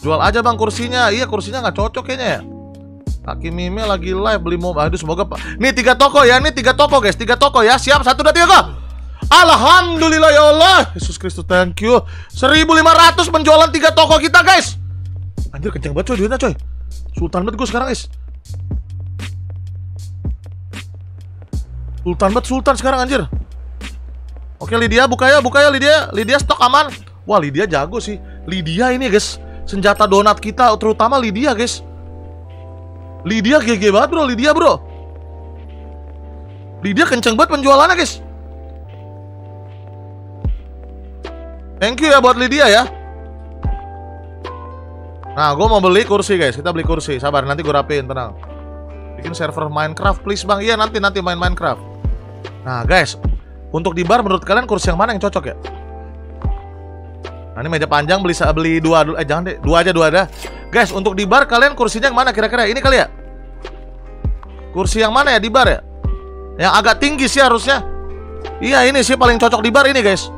[SPEAKER 1] Jual aja bang kursinya. Iya kursinya nggak cocok kayaknya ya. Kaki Mime lagi live beli mobil. Aduh semoga pak. Nih tiga toko ya. Nih tiga toko guys. Tiga toko ya. Siap satu dua tiga go. Alhamdulillah ya Allah. Yesus Kristus thank you. 1500 penjualan tiga toko kita guys. Anjir kenceng banget coy duitnya coy. Sultan banget gue sekarang guys. Sultan banget Sultan sekarang anjir. Oke Lydia buka ya buka ya Lydia Lydia stok aman Wah Lydia jago sih Lydia ini guys Senjata donat kita terutama Lydia guys Lydia GG banget bro Lydia bro Lydia kenceng banget penjualannya guys Thank you ya buat Lydia ya Nah gue mau beli kursi guys Kita beli kursi Sabar nanti gue rapiin tenang Bikin server Minecraft please bang Iya nanti nanti main Minecraft Nah guys untuk di bar menurut kalian kursi yang mana yang cocok ya? Nah ini meja panjang beli beli dua dulu. Eh jangan deh, dua aja dua ada. Guys, untuk di bar kalian kursinya yang mana kira-kira? Ini kali ya? Kursi yang mana ya di bar ya? Yang agak tinggi sih harusnya. Iya ini sih paling cocok di bar ini guys.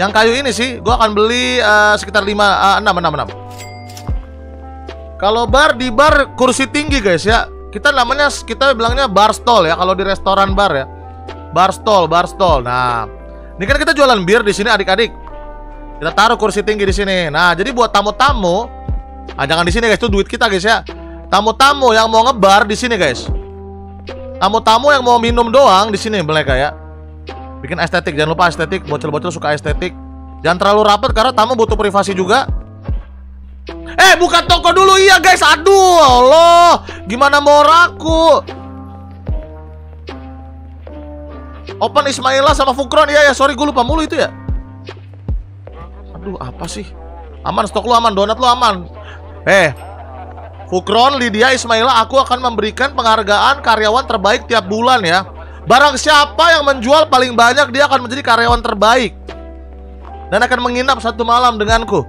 [SPEAKER 1] Yang kayu ini sih, gua akan beli uh, sekitar 5 uh, 6 6 6. Kalau bar di bar kursi tinggi guys ya. Kita namanya kita bilangnya bar stall ya kalau di restoran bar ya. Bar stall, bar stall. Nah, ini kan kita jualan bir di sini adik-adik. Kita taruh kursi tinggi di sini. Nah, jadi buat tamu-tamu, ah jangan di sini guys, itu duit kita guys ya. Tamu-tamu yang mau ngebar di sini guys. Tamu-tamu yang mau minum doang di sini mereka ya. Bikin estetik, jangan lupa estetik. Bocil-bocil suka estetik. Jangan terlalu rapat karena tamu butuh privasi juga. Eh, buka toko dulu iya guys. Aduh, Allah. Gimana mau raku? Open Ismaila sama Fukron Iya ya sorry gue lupa mulu itu ya Aduh apa sih Aman stok lu aman donat lu aman Eh Fukron Lydia Ismaila aku akan memberikan penghargaan karyawan terbaik tiap bulan ya Barang siapa yang menjual paling banyak dia akan menjadi karyawan terbaik Dan akan menginap satu malam denganku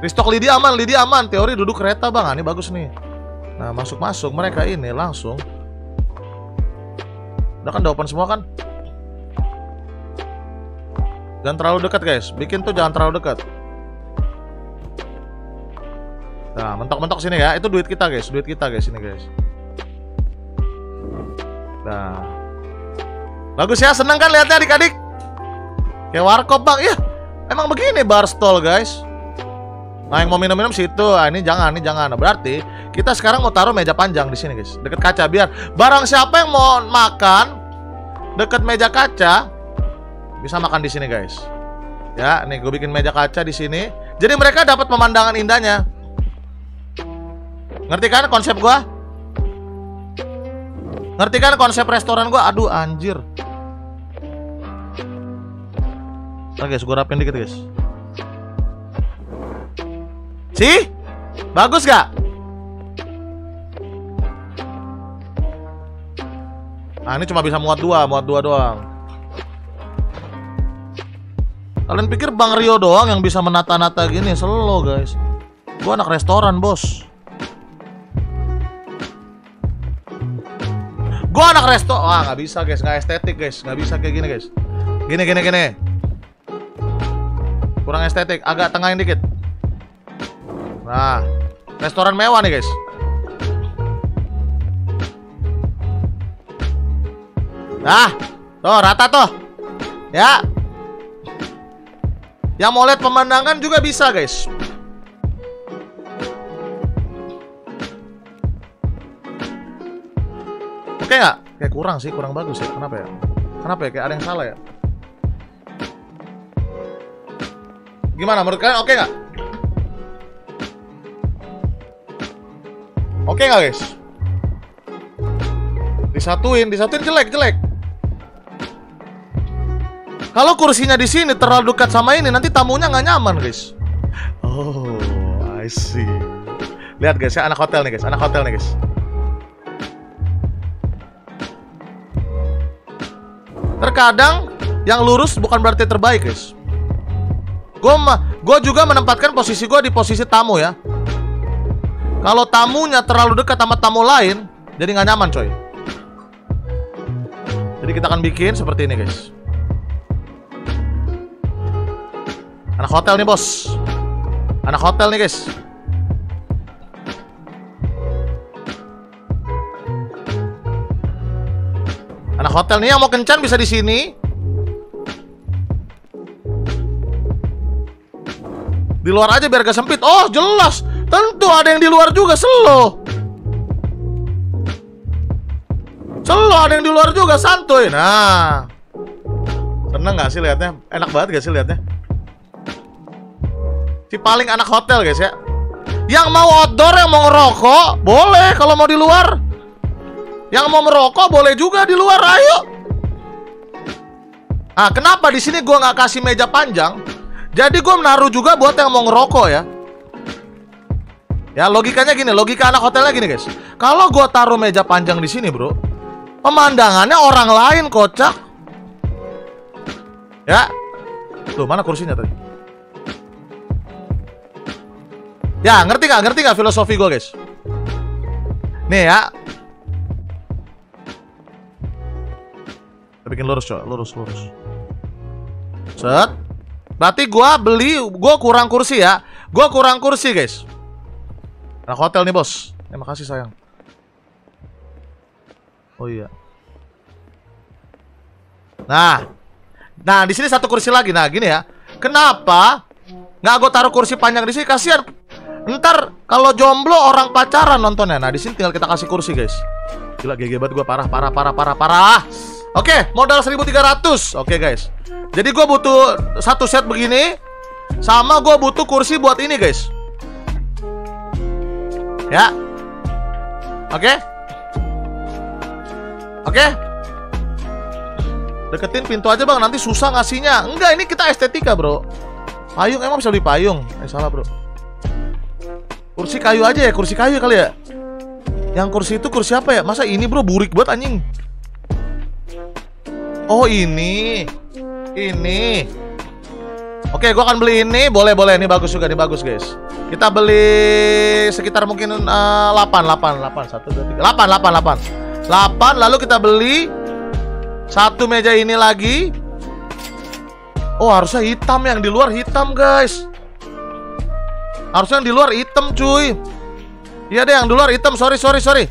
[SPEAKER 1] Ristok Lydia aman, Lydia aman Teori duduk kereta bang, ah, ini bagus nih Nah masuk-masuk mereka ini langsung Udah kan udah open semua kan? Jangan terlalu dekat guys. Bikin tuh jangan terlalu dekat. Nah, mentok-mentok sini ya. Itu duit kita guys. Duit kita guys ini guys. Nah. Bagus ya. Seneng kan lihatnya adik-adik? Kayak warkop bang, ya emang begini bar stall guys. Nah yang mau minum-minum situ, ah, ini jangan, ini jangan. Nah, berarti kita sekarang mau taruh meja panjang di sini guys, deket kaca biar barang siapa yang mau makan deket meja kaca bisa makan di sini guys. Ya, nih gue bikin meja kaca di sini. Jadi mereka dapat pemandangan indahnya. Ngerti kan konsep gua? Ngerti kan konsep restoran gua? Aduh anjir. Oke, guys, gua rapin dikit, guys. Sih? Bagus gak? Nah, ini cuma bisa muat dua, muat dua doang. Kalian pikir Bang Rio doang yang bisa menata-nata gini? Slow, guys. Gua anak restoran, bos. Gua anak resto. Wah, nggak bisa, guys. Nggak estetik, guys. Nggak bisa kayak gini, guys. Gini, gini, gini. Kurang estetik. Agak tengahin dikit. Nah, restoran mewah nih, guys. Nah, tuh rata tuh. Ya. Yang mau lihat pemandangan juga bisa, guys. Oke nggak? Kayak kurang sih, kurang bagus ya. Kenapa ya? Kenapa ya? Kayak ada yang salah ya? Gimana menurut kalian? Oke nggak? Oke nggak guys? Disatuin, disatuin jelek, jelek. Kalau kursinya di sini terlalu dekat sama ini, nanti tamunya nggak nyaman guys. Oh, I see. Lihat guys, ya anak hotel nih guys, anak hotel nih guys. Terkadang yang lurus bukan berarti terbaik, guys. Gue gue juga menempatkan posisi gue di posisi tamu ya. Kalau tamunya terlalu dekat sama tamu lain, jadi nggak nyaman, coy. Jadi kita akan bikin seperti ini, guys. Anak hotel nih, bos. Anak hotel nih, guys. Anak hotel nih yang mau kencan bisa di sini. Di luar aja biar gak sempit. Oh, jelas. Tentu ada yang di luar juga, selo. Selo ada yang di luar juga, santuy. Nah. Seneng gak sih liatnya? Enak banget gak sih liatnya? Si paling anak hotel guys ya. Yang mau outdoor, yang mau ngerokok, boleh kalau mau di luar. Yang mau merokok boleh juga di luar, ayo. Nah, kenapa di sini gua nggak kasih meja panjang? Jadi gue menaruh juga buat yang mau ngerokok ya. Ya logikanya gini, logika anak hotelnya gini guys. Kalau gue taruh meja panjang di sini bro, pemandangannya orang lain kocak. Ya, tuh mana kursinya tadi? Ya ngerti nggak? Ngerti nggak filosofi gue guys? Nih ya, bikin lurus coy, lurus lurus. Set. Berarti gua beli, gua kurang kursi ya. Gua kurang kursi, guys. Anak hotel nih, Bos. Terima kasih sayang. Oh iya. Nah. Nah, di sini satu kursi lagi. Nah, gini ya. Kenapa nggak gue taruh kursi panjang di sini? Kasihan. Ntar kalau jomblo orang pacaran nontonnya. Nah, di sini tinggal kita kasih kursi, guys. Gila, GG banget gue parah, parah, parah, parah, parah. Oke, modal 1300. Oke, guys. Jadi gue butuh satu set begini sama gue butuh kursi buat ini, guys. Ya. Oke. Oke. Deketin pintu aja, Bang. Nanti susah ngasihnya. Enggak, ini kita estetika, Bro. Payung emang bisa beli payung? Eh, salah, Bro. Kursi kayu aja ya, kursi kayu kali ya. Yang kursi itu kursi apa ya? Masa ini, Bro, burik banget anjing. Oh, ini. Ini. Oke, gua akan beli ini. Boleh, boleh. Ini bagus juga, ini bagus, guys. Kita beli sekitar mungkin uh, 8, 8, 8, 1, 2, 3. 8, 8, 8. 8, lalu kita beli satu meja ini lagi. Oh, harusnya hitam yang di luar hitam, guys. Harusnya yang di luar hitam, cuy. Iya deh, yang di luar hitam. Sorry, sorry, sorry.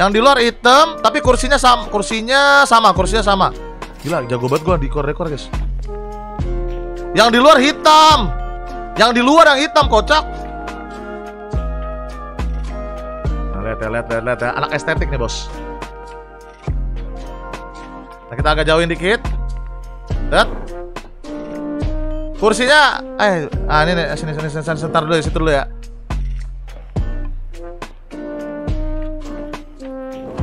[SPEAKER 1] Yang di luar hitam, tapi kursinya sama, kursinya sama, kursinya sama. Gila, jago banget gua di dekor-dekor, guys. Yang di luar hitam. Yang di luar yang hitam kocak. Nah, lihat ya, lihat, lihat, lihat ya. Anak estetik nih, Bos. Nah, kita agak jauhin dikit. Lihat. Kursinya eh ah ini nih sini sini sini, sini sebentar dulu ya, situ dulu ya.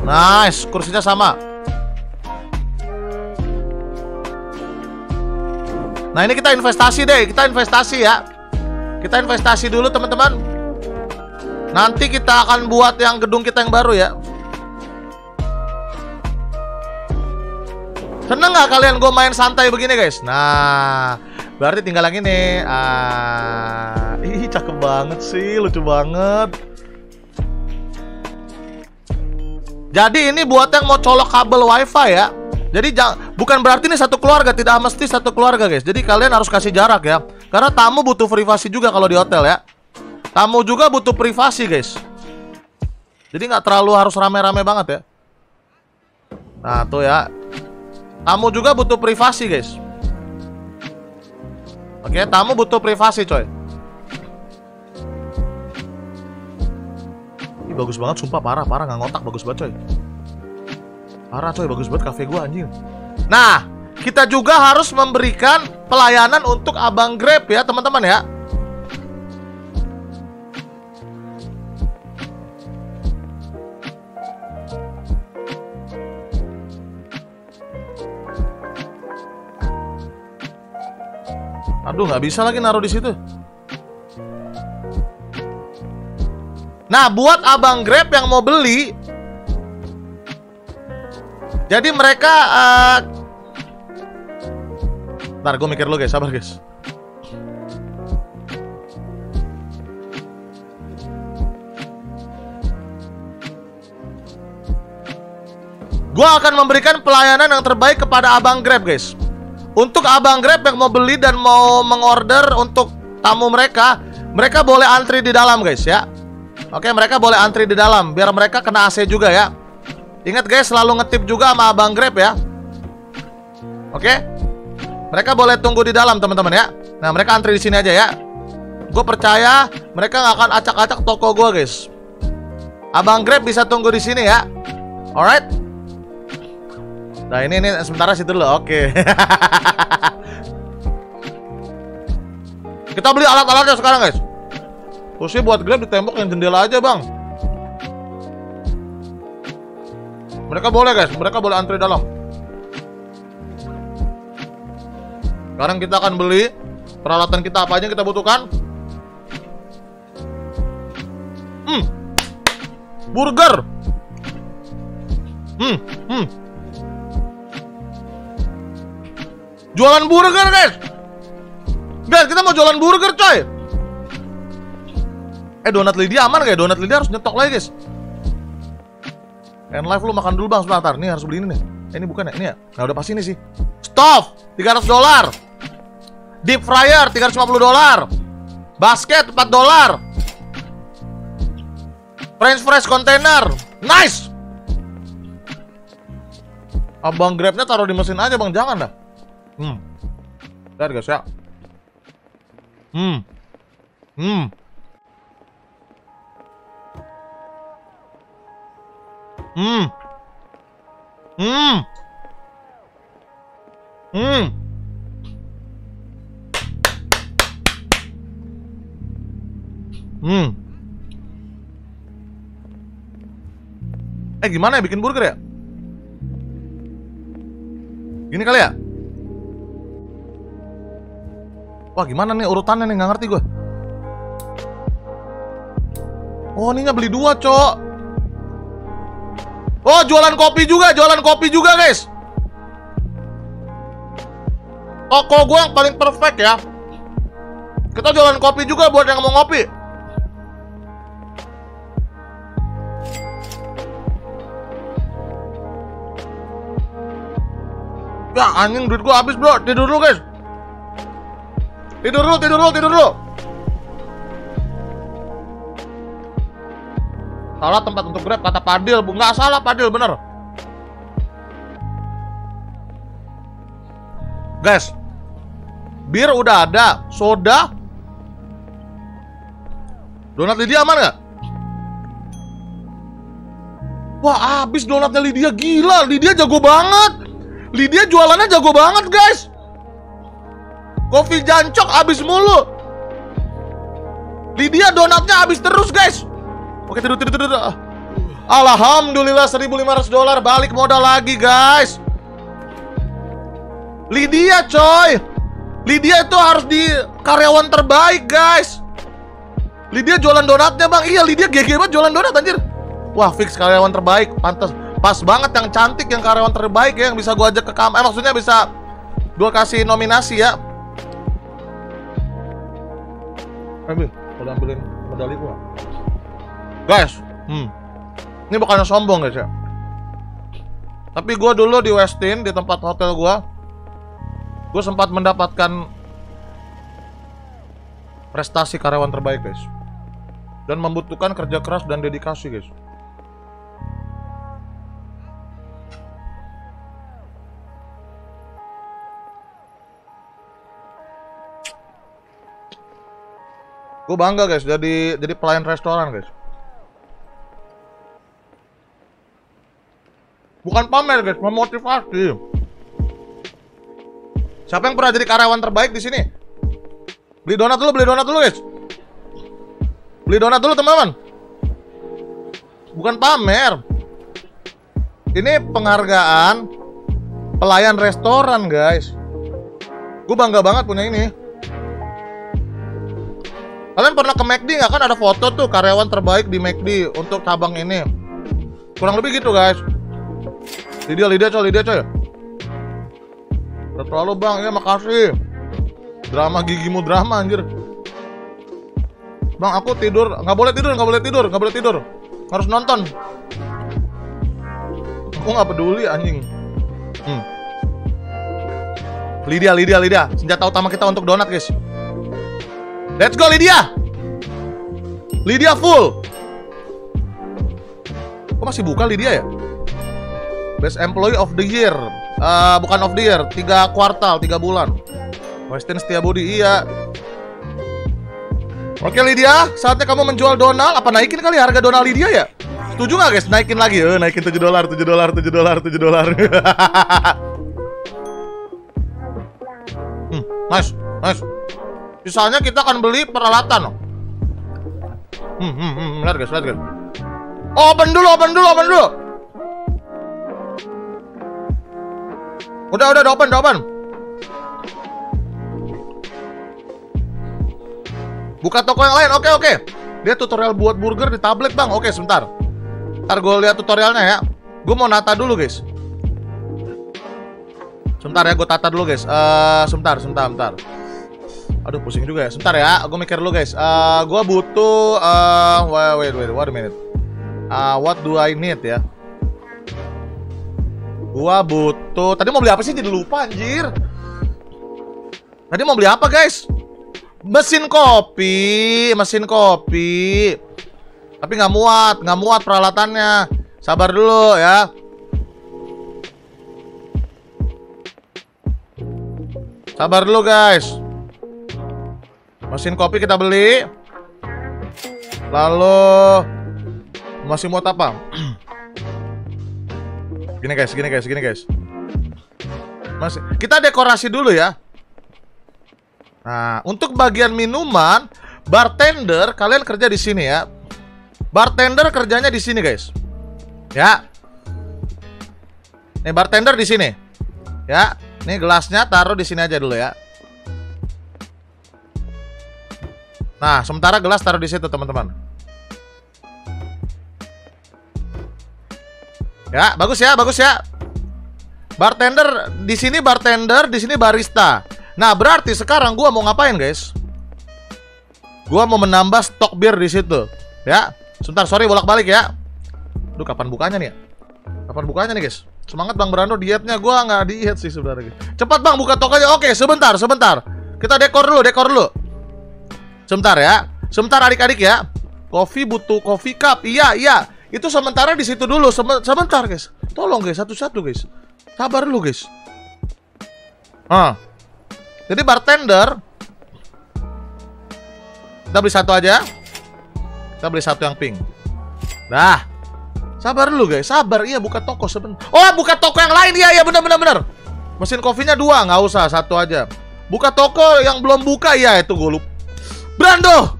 [SPEAKER 1] Nice, kursinya sama. Nah, ini kita investasi deh, kita investasi ya. Kita investasi dulu teman-teman. Nanti kita akan buat yang gedung kita yang baru ya. Seneng nggak kalian gue main santai begini guys? Nah, berarti tinggal yang ini. Ah, ih cakep banget sih, lucu banget. Jadi ini buat yang mau colok kabel wifi ya. Jadi bukan berarti ini satu keluarga, tidak mesti satu keluarga guys. Jadi kalian harus kasih jarak ya. Karena tamu butuh privasi juga kalau di hotel ya. Tamu juga butuh privasi guys. Jadi nggak terlalu harus rame-rame banget ya. Nah tuh ya. Tamu juga butuh privasi guys. Oke, tamu butuh privasi coy. Bagus banget, sumpah parah, parah nggak ngotak, bagus banget coy. Parah coy, bagus banget kafe gua anjing. Nah, kita juga harus memberikan pelayanan untuk abang Grab ya teman-teman ya. Aduh, nggak bisa lagi naruh di situ. Nah, buat abang Grab yang mau beli, jadi mereka uh... Ntar gue mikir lu guys, sabar guys. Gue akan memberikan pelayanan yang terbaik kepada Abang Grab guys. Untuk Abang Grab yang mau beli dan mau mengorder untuk tamu mereka Mereka boleh antri di dalam guys ya Oke mereka boleh antri di dalam Biar mereka kena AC juga ya Ingat guys, selalu ngetip juga sama Abang Grab ya. Oke? Mereka boleh tunggu di dalam teman-teman ya. Nah, mereka antri di sini aja ya. Gue percaya mereka nggak akan acak-acak toko gue guys. Abang Grab bisa tunggu di sini ya. Alright? Nah ini ini sementara situ dulu. Oke. Kita beli alat-alatnya sekarang guys. Kursi buat Grab di tembok yang jendela aja bang. Mereka boleh guys, mereka boleh antri dalam. Sekarang kita akan beli peralatan kita apa aja yang kita butuhkan. Hmm. Burger. Hmm, hmm. Jualan burger, guys. Guys, kita mau jualan burger, coy. Eh, donat Lydia aman gak ya? Donat Lydia harus nyetok lagi, guys. And live lu makan dulu bang sebentar. Nih harus beli ini nih. Eh, ini bukan ya? Ini ya? Nah udah pasti ini sih. Stove 300 dolar. Deep fryer 350 dolar. Basket 4 dolar. French fries container. Nice. Abang Grabnya taruh di mesin aja bang, jangan dah. Hmm. Lihat guys ya. Hmm. Hmm. Hmm. Hmm. Hmm. Hmm. Eh gimana ya bikin burger ya? Gini kali ya? Wah gimana nih urutannya nih nggak ngerti gue. Oh ini nggak beli dua cok. Oh, jualan kopi juga, jualan kopi juga, guys. Toko gue yang paling perfect ya. Kita jualan kopi juga buat yang mau ngopi. Ya anjing duit gua habis bro, tidur dulu guys. Tidur dulu, tidur dulu, tidur dulu. Salah tempat untuk grab kata Padil, bu nggak salah Padil bener. Guys, Bir udah ada, soda. Donat Lydia aman nggak? Wah, habis donatnya Lydia gila. Lydia jago banget. Lydia jualannya jago banget, guys. Kopi jancok habis mulu. Lydia donatnya habis terus, guys. Oke, tidur tidur tidur. Ah. Alhamdulillah 1500 dolar balik modal lagi, guys. Lydia, coy. Lydia itu harus di karyawan terbaik, guys. Lydia jualan donatnya, Bang. Iya, Lydia GG banget jualan donat anjir. Wah, fix karyawan terbaik. Pantas. Pas banget yang cantik yang karyawan terbaik ya yang bisa gua ajak ke kam. Eh, maksudnya bisa gua kasih nominasi ya. Ambil, udah ambilin medali gua. Guys, hmm. Ini bukannya sombong guys ya. Tapi gua dulu di Westin di tempat hotel gua, gue sempat mendapatkan prestasi karyawan terbaik guys dan membutuhkan kerja keras dan dedikasi guys gue bangga guys jadi jadi pelayan restoran guys bukan pamer guys memotivasi. Siapa yang pernah jadi karyawan terbaik di sini? Beli donat dulu beli donat dulu guys. Beli donat dulu teman-teman. Bukan pamer. Ini penghargaan pelayan restoran guys. Gue bangga banget punya ini. Kalian pernah ke McD nggak? Kan ada foto tuh karyawan terbaik di McD untuk cabang ini. Kurang lebih gitu guys. Lidia, Lidia coy, Lidia coy. Terlalu bang, ya makasih. Drama gigimu drama anjir. Bang aku tidur, nggak boleh tidur, nggak boleh tidur, nggak boleh tidur. Harus nonton. Aku nggak peduli anjing. Hmm. Lydia, Lydia, Lydia. Senjata utama kita untuk donat guys. Let's go Lydia. Lydia full. Kok masih buka Lydia ya? Best Employee of the Year. Uh, bukan of the year, tiga kuartal, tiga bulan. Westin Setiabudi iya. Oke Lydia, saatnya kamu menjual Donal. Apa naikin kali harga Donal Lydia ya? Setuju nggak guys? Naikin lagi. Eh, naikin 7 dolar, 7 dolar, 7 dolar, 7 dolar. hmm, nice, nice. Sisanya kita akan beli peralatan. Hmm, hmm, hmm, lihat guys, lihat guys. Open dulu, open dulu, open dulu. Udah, udah, udah open, udah open. Buka toko yang lain, oke, oke. Dia tutorial buat burger di tablet, bang. Oke, sebentar. Ntar gue lihat tutorialnya ya. Gue mau nata dulu, guys. Sebentar ya, gue tata dulu, guys. Uh, sebentar, sebentar, sebentar. Aduh pusing juga ya. Sebentar ya, aku mikir dulu guys. Uh, gua butuh uh, wait wait wait, a minute. Uh, what do I need ya? Gua butuh. Tadi mau beli apa sih? Jadi lupa anjir. Tadi mau beli apa guys? Mesin kopi, mesin kopi. Tapi nggak muat, nggak muat peralatannya. Sabar dulu ya. Sabar dulu guys. Mesin kopi kita beli. Lalu masih mau apa? gini guys, gini guys, gini guys. Masih kita dekorasi dulu ya. Nah, untuk bagian minuman, bartender kalian kerja di sini ya. Bartender kerjanya di sini, guys. Ya. Nih bartender di sini. Ya. Nih gelasnya taruh di sini aja dulu ya. Nah, sementara gelas taruh di situ, teman-teman. Ya, bagus ya, bagus ya. Bartender di sini bartender, di sini barista. Nah, berarti sekarang gua mau ngapain, guys? Gua mau menambah stok bir di situ. Ya. Sebentar, sorry bolak-balik ya. Duh, kapan bukanya nih ya? Kapan bukanya nih, guys? Semangat Bang Brando dietnya gua nggak diet sih sebenarnya. Cepat Bang buka tokonya. Oke, sebentar, sebentar. Kita dekor dulu, dekor dulu. Sebentar ya. Sebentar adik-adik ya. Kopi butuh coffee cup. Iya, iya. Itu sementara di situ dulu. Sebentar, guys. Tolong guys, satu-satu guys. Sabar dulu guys. Ah. Jadi bartender Kita beli satu aja Kita beli satu yang pink Dah Sabar dulu guys, sabar. Iya buka toko sebentar. Oh buka toko yang lain, iya iya benar benar benar. Mesin kopinya dua, nggak usah satu aja. Buka toko yang belum buka, iya itu gue lupa. Brando,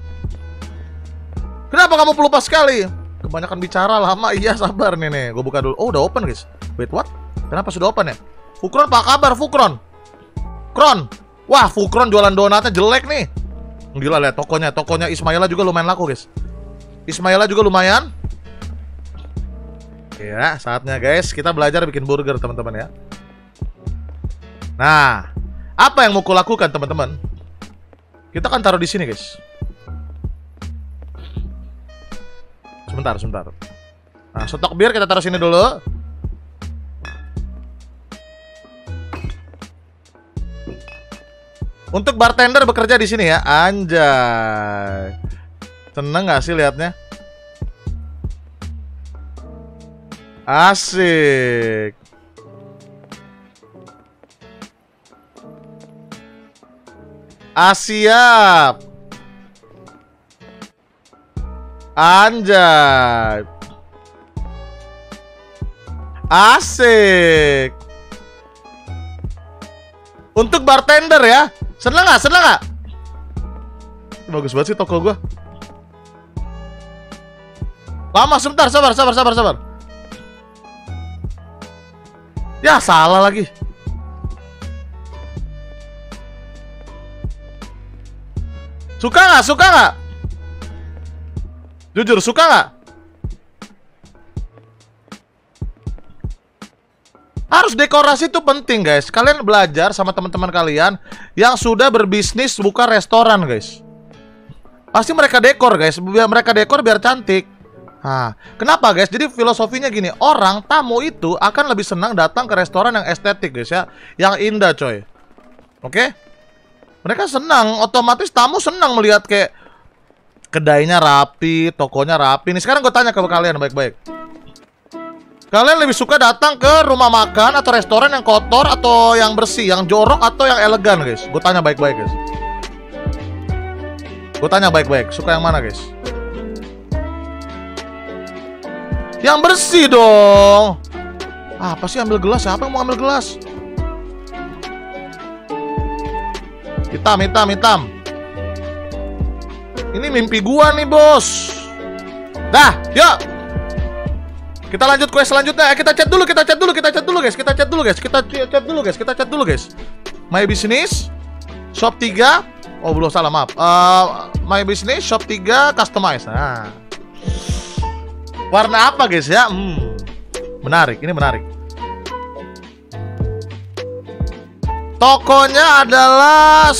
[SPEAKER 1] kenapa kamu pelupa sekali? Kebanyakan bicara lama, iya sabar nih nih. Gue buka dulu. Oh udah open guys. Wait what? Kenapa sudah open ya? Fukron apa kabar Fukron? Kron, wah Fukron jualan donatnya jelek nih. Gila lihat tokonya, tokonya Ismaila juga lumayan laku guys. Ismaila juga lumayan. Ya, saatnya guys, kita belajar bikin burger teman-teman ya. Nah, apa yang mau kulakukan teman-teman? Kita kan taruh di sini guys. Sebentar, sebentar. Nah, stok bir kita taruh sini dulu. Untuk bartender bekerja di sini ya, anjay. Seneng gak sih liatnya? Asik. Asiap. Anjay. Asik. Untuk bartender ya. Seneng gak? Seneng gak? Bagus banget sih toko gua. Lama sebentar, sabar, sabar, sabar, sabar. Ya salah lagi. Suka nggak? Suka nggak? Jujur suka nggak? Harus dekorasi itu penting guys. Kalian belajar sama teman-teman kalian yang sudah berbisnis buka restoran guys. Pasti mereka dekor guys. Biar mereka dekor biar cantik. Nah, kenapa guys? Jadi filosofinya gini, orang tamu itu akan lebih senang datang ke restoran yang estetik guys ya, yang indah coy. Oke? Mereka senang, otomatis tamu senang melihat kayak kedainya rapi, tokonya rapi. Nih sekarang gue tanya ke kalian baik-baik. Kalian lebih suka datang ke rumah makan atau restoran yang kotor atau yang bersih, yang jorok atau yang elegan guys? Gue tanya baik-baik guys. Gue tanya baik-baik, suka yang mana guys? Yang bersih dong. Apa sih ambil gelas? Siapa yang mau ambil gelas? Hitam, hitam, hitam. Ini mimpi gua nih, bos. Dah, yuk. Kita lanjut quest selanjutnya. Eh, kita chat dulu, kita chat dulu, kita chat dulu, guys. Kita chat dulu, guys. Kita chat dulu, guys. Kita chat dulu, guys. My business shop 3. Oh, belum salah, maaf. Uh, my business shop 3 customize. Nah. Warna apa guys ya? Hmm, menarik, ini menarik. Tokonya adalah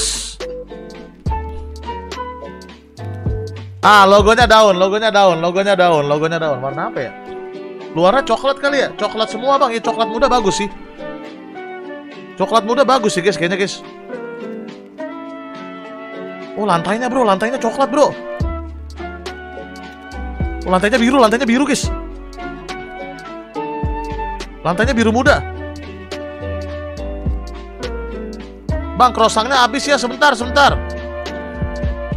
[SPEAKER 1] Ah, logonya daun, logonya daun, logonya daun, logonya daun. Warna apa ya? Luarnya coklat kali ya? Coklat semua bang, ya coklat muda bagus sih. Coklat muda bagus sih guys, kayaknya guys. Oh lantainya bro, lantainya coklat bro. Oh, lantainya biru, lantainya biru guys. Lantainya biru muda. Bang, krosangnya habis ya, sebentar, sebentar.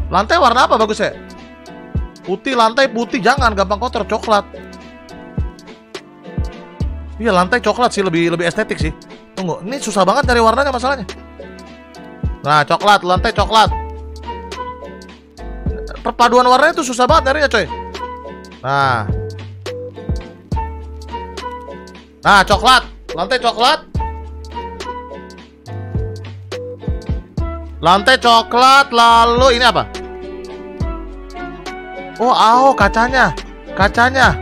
[SPEAKER 1] Lantai warna apa bagus ya? Putih, lantai putih, jangan gampang kotor, coklat. Iya, lantai coklat sih lebih lebih estetik sih. Tunggu, ini susah banget dari warnanya masalahnya. Nah, coklat, lantai coklat. Perpaduan warnanya tuh susah banget nyarinya, coy. Nah. Nah, coklat. Lantai coklat. Lantai coklat, lalu ini apa? Oh, oh, kacanya. Kacanya.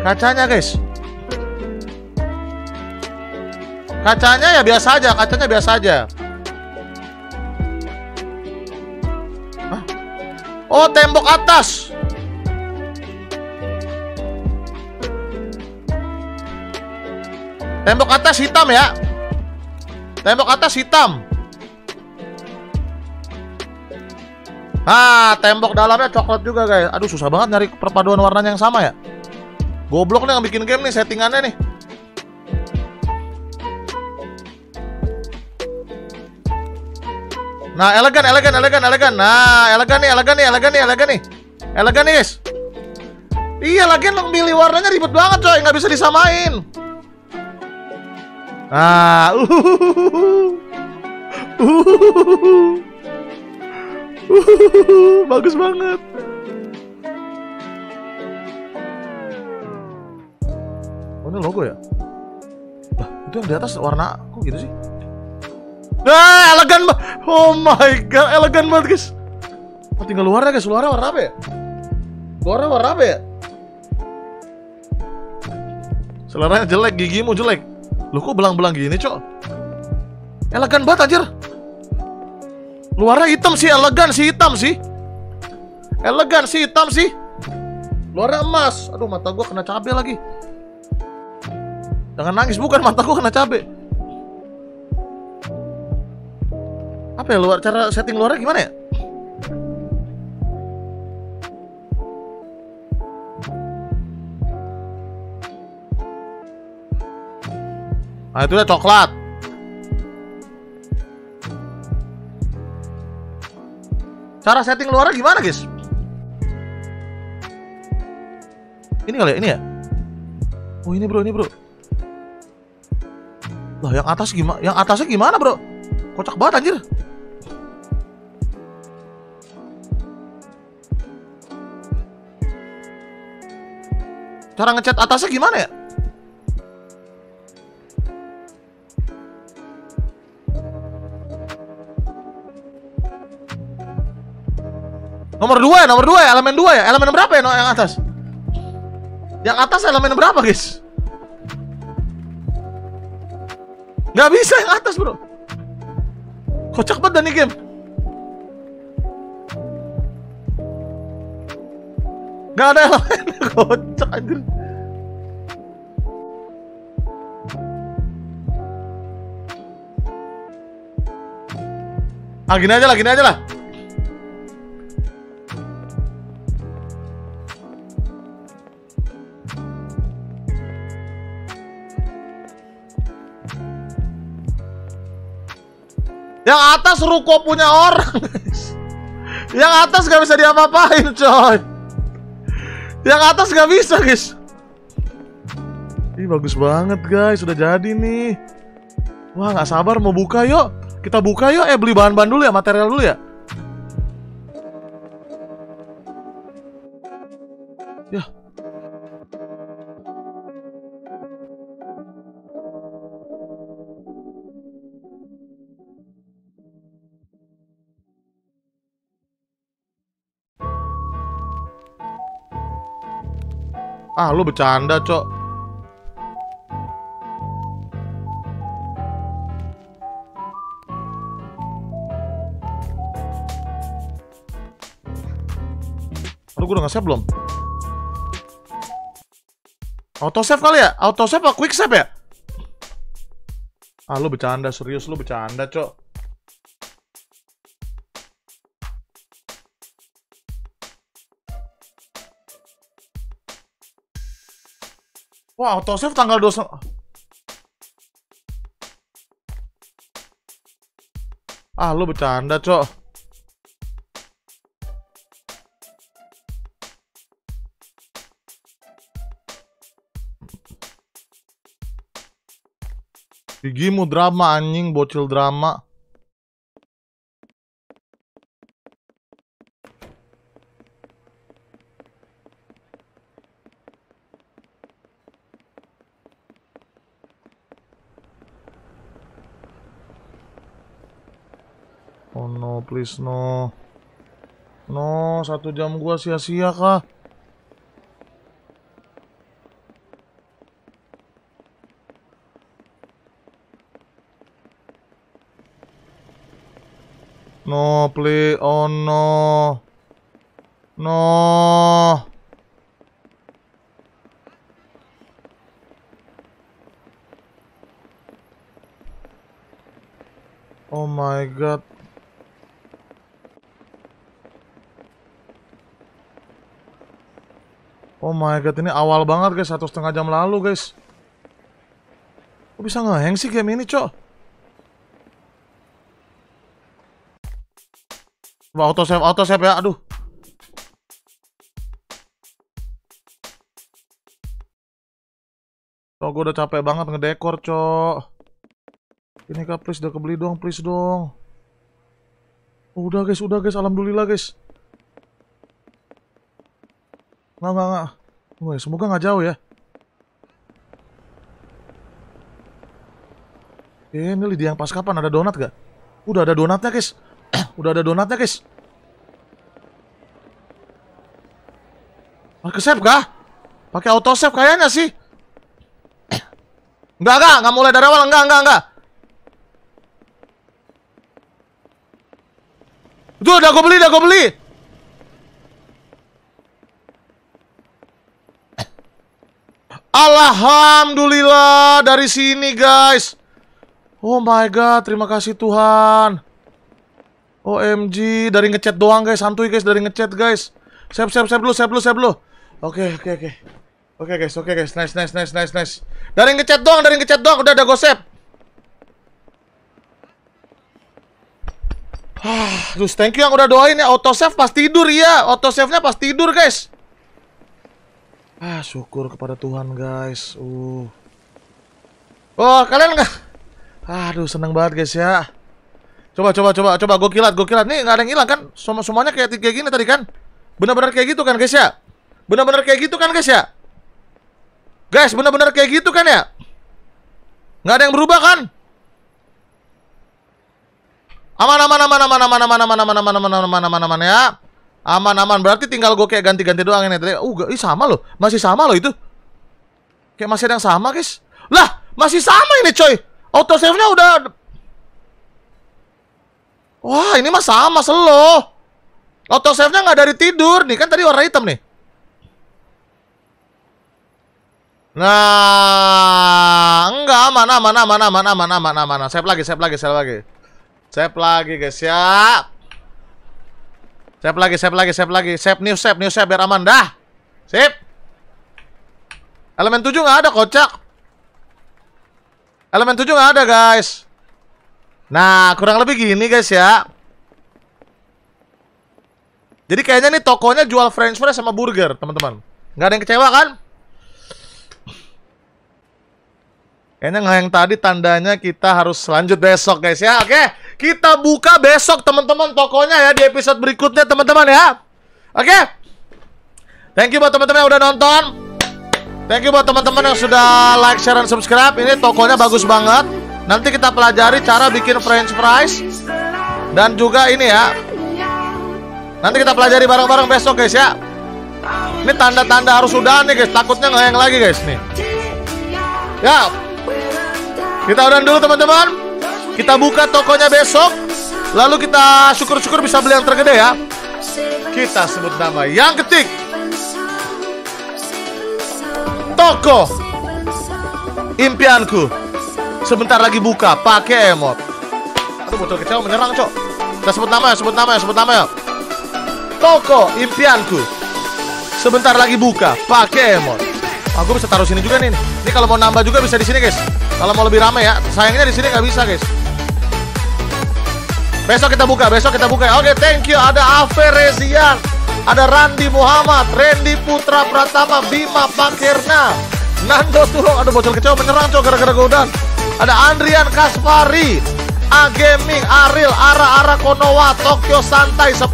[SPEAKER 1] Kacanya, guys. Kacanya ya biasa aja, kacanya biasa aja. Hah? Oh, tembok atas. Tembok atas hitam ya. Tembok atas hitam. Ah, tembok dalamnya coklat juga guys. Aduh susah banget nyari perpaduan warnanya yang sama ya. Goblok nih yang bikin game nih settingannya nih. Nah, elegan, elegan, elegan, elegan. Nah, elegan nih, elegan nih, elegan nih, elegan nih. Elegan nih, guys. Iya, lagian lo milih warnanya ribet banget, coy. Nggak bisa disamain. Nah, uhuhuhu. Uhuhuhu. Uhuhuhu. bagus banget. Oh, ini logo ya? Lah, itu yang di atas warna kok gitu sih? Nah, elegan banget. Oh my god, elegan banget, guys. Oh, tinggal luarnya, guys. Luarnya warna apa ya? Luarnya warna apa ya? Seleranya jelek, gigimu jelek. Lu kok belang-belang gini, Cok? Elegan banget, anjir. Luarnya hitam sih, elegan sih hitam sih. Elegan sih hitam sih. Luarnya emas. Aduh, mata gua kena cabe lagi. Jangan nangis, bukan mata gua kena cabe. Apa ya luar cara setting luarnya gimana ya? Nah itu udah coklat Cara setting luarnya gimana guys? Ini kali ya? Ini ya? Oh ini bro, ini bro Lah yang atas gimana? Yang atasnya gimana bro? Kocak banget anjir Cara ngecat atasnya gimana ya? Nomor dua ya, nomor dua ya, elemen dua ya, elemen berapa ya no, yang atas? Yang atas elemen berapa guys? Gak bisa yang atas bro. Kocak banget dah nih game. Gak ada elemen. Kocak anjir. Ah gini aja lah, gini aja lah Yang atas ruko punya orang. Yang atas gak bisa diapa-apain coy. Yang atas gak bisa guys. Ih bagus banget guys. Sudah jadi nih. Wah gak sabar mau buka yuk. Kita buka yuk. Eh beli bahan-bahan dulu ya Material dulu Ya Ah lu bercanda cok Aduh gue udah nge-save belum? Auto save kali ya? Auto save apa quick save ya? Ah lu bercanda serius lu bercanda cok Wah auto save tanggal 2 Ah lu bercanda cok. Gigimu drama anjing bocil drama Oh no, please no. No, satu jam gua sia-sia kah? No, please. Oh no. No. Oh my god. Oh my god, ini awal banget guys, satu setengah jam lalu guys. Kok bisa ngeheng sih game ini, cok? Coba auto save, auto save ya. Aduh. Cok, gue udah capek banget ngedekor, cok. Ini kak, please, udah kebeli dong, please dong. Oh, udah guys, udah guys, alhamdulillah guys. Nggak, nggak, nggak. Ya, semoga nggak jauh ya. Eh, ini lidi yang pas kapan? Ada donat gak? Udah ada donatnya guys. udah ada donatnya guys. Pakai save kah? Pakai auto save kayaknya sih. Enggak, enggak, enggak mulai dari awal, enggak, enggak, enggak. Itu udah gue beli, udah gue beli. Alhamdulillah dari sini guys. Oh my god, terima kasih Tuhan. OMG, dari ngechat doang guys, santuy guys, dari ngechat guys. Save, save, save dulu, save dulu, save dulu. Oke, oke, oke. Oke guys, oke guys, nice, nice, nice, nice, nice. Dari ngechat doang, dari ngechat doang, udah ada save. Ah, terus thank you yang udah doain ya, auto save pas tidur ya, auto save-nya pas tidur guys. Ah, syukur kepada Tuhan guys. Uh. Oh, kalian nggak? Aduh, seneng banget guys ya. Coba, coba, coba, coba, gue kilat, gue kilat. Nih nggak ada yang hilang kan? Semua semuanya kayak kayak gini tadi kan? Benar-benar kayak gitu kan guys ya? Benar-benar kayak gitu kan guys ya? Guys, benar-benar kayak gitu kan ya? Nggak ada yang berubah kan? Aman, aman, aman, aman, aman, aman, aman, aman, aman, aman, aman, aman, aman ya. Aman, aman. Berarti tinggal gue kayak ganti-ganti doang ini. Tadi, uh, ih sama loh, masih sama loh itu. Kayak masih ada yang sama guys. Lah, masih sama ini coy. Auto save-nya udah Wah, ini mah sama slow. Auto save-nya nggak dari tidur nih, kan tadi warna hitam nih. Nah, enggak aman, aman, aman, aman, aman, aman, aman, aman. Save lagi, save lagi, save lagi. Save lagi, guys ya. Save lagi, save lagi, save lagi. Save new save, new save biar aman dah. Sip. Elemen 7 nggak ada, kocak. Elemen 7 nggak ada, guys. Nah, kurang lebih gini, guys ya. Jadi kayaknya nih tokonya jual french fries sama burger, teman-teman. Nggak ada yang kecewa kan? Kayaknya yang tadi tandanya kita harus lanjut besok guys ya. Oke, kita buka besok teman-teman tokonya ya di episode berikutnya teman-teman ya. Oke. Thank you buat teman-teman yang udah nonton. Thank you buat teman-teman yang sudah like, share, dan subscribe. Ini tokonya bagus banget. Nanti kita pelajari cara bikin french fries. Dan juga ini ya. Nanti kita pelajari bareng-bareng besok guys ya. Ini tanda-tanda harus udah nih guys. Takutnya nggak yang lagi guys nih. Ya, kita udahan dulu teman-teman. Kita buka tokonya besok. Lalu kita syukur-syukur bisa beli yang tergede ya. Kita sebut nama yang ketik. Toko impianku. Sebentar lagi buka pakai emot. Aduh botol kecil menyerang, Cok. Kita sebut nama ya, sebut nama ya, sebut nama ya. Toko impianku. Sebentar lagi buka pakai emot. Aku bisa taruh sini juga nih. Ini kalau mau nambah juga bisa di sini, guys. Kalau mau lebih ramai ya. Sayangnya di sini nggak bisa, guys. Besok kita buka, besok kita buka. Oke, thank you. Ada Ave Rezian, ada Randi Muhammad, Randy Putra Pratama, Bima Pakirna, Nando Tulung. Aduh, bocil kecil menyerang, cok, gara-gara godan. Ada Andrian Kasvari, A Gaming, Aril, Ara Ara Konowa, Tokyo Santai 10.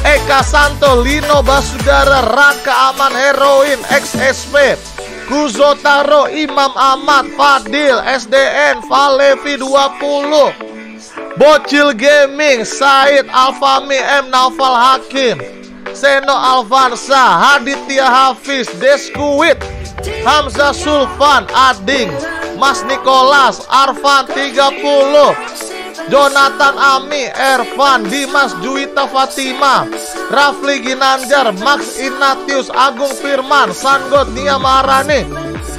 [SPEAKER 1] Eka Santo, Lino Basudara, Raka Aman Heroin, XSP, Kuzotaro, Imam Ahmad, Fadil, SDN, Valevi 20, Bocil Gaming, Said Alfami M. Naufal Hakim, Seno Alvansa, Haditya Hafiz, Deskuit, Hamzah Sulfan, Ading, Mas Nikolas, Arfan 30, Jonathan Ami, Ervan, Dimas Juwita Fatima, Rafli Ginanjar, Max Ignatius, Agung Firman, Sanggot Nia Maharani,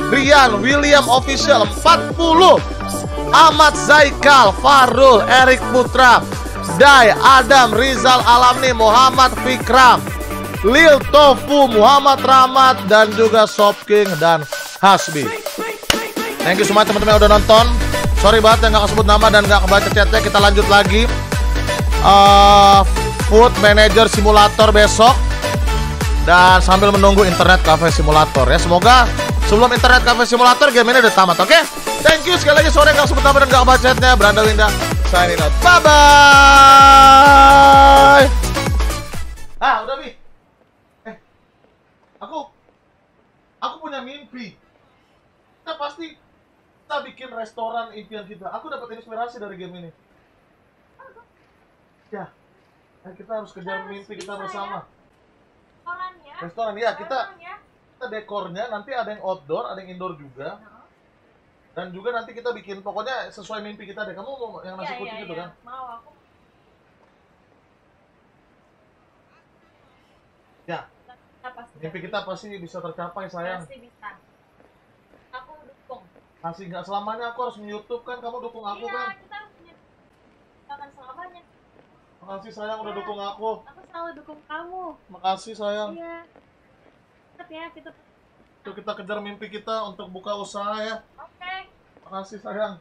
[SPEAKER 1] Rian, William Official 40, Ahmad Zaikal, Farul, Erik Putra, Dai, Adam, Rizal Alamni, Muhammad Fikram, Lil Tofu, Muhammad Rahmat, dan juga Sop King dan Hasbi. Thank you semua teman-teman yang udah nonton. Sorry banget yang gak kesebut nama dan gak kebaca chatnya. Kita lanjut lagi. eh, Food Manager Simulator besok dan sambil menunggu Internet Cafe Simulator ya. Semoga sebelum Internet Cafe Simulator game ini udah tamat. Oke? Thank you sekali lagi sore gak nama dan gak bacetnya. Beranda Winda signing out. Bye bye. Ah, udah bi. Eh, aku aku punya mimpi. Kita pasti kita bikin restoran impian kita. Aku dapat inspirasi dari game ini. Ya, eh, kita harus kejar mimpi kita bersama.
[SPEAKER 2] Orangnya.
[SPEAKER 1] Restoran ya, kita
[SPEAKER 2] orangnya.
[SPEAKER 1] Kita dekornya nanti ada yang outdoor, ada yang indoor juga. Dan juga nanti kita bikin pokoknya sesuai mimpi kita deh. Kamu mau yang nasi
[SPEAKER 2] Iya,
[SPEAKER 1] kucing
[SPEAKER 2] iya,
[SPEAKER 1] itu
[SPEAKER 2] iya.
[SPEAKER 1] kan?
[SPEAKER 2] Mau aku.
[SPEAKER 1] Ya,
[SPEAKER 2] Kita pasti.
[SPEAKER 1] mimpi kita pasti bisa tercapai sayang.
[SPEAKER 2] Pasti bisa. Aku dukung.
[SPEAKER 1] Kasih nggak selamanya aku harus YouTube kan, kamu dukung aku
[SPEAKER 2] iya,
[SPEAKER 1] kan?
[SPEAKER 2] kita harus. Akan selamanya.
[SPEAKER 1] Makasih sayang udah
[SPEAKER 2] Iya.
[SPEAKER 1] dukung aku.
[SPEAKER 2] Aku selalu dukung kamu.
[SPEAKER 1] Makasih sayang.
[SPEAKER 2] Iya. Tetap ya kita.
[SPEAKER 1] Yuk kita kejar mimpi kita untuk buka usaha ya.
[SPEAKER 2] Oke.
[SPEAKER 1] Makasih sayang.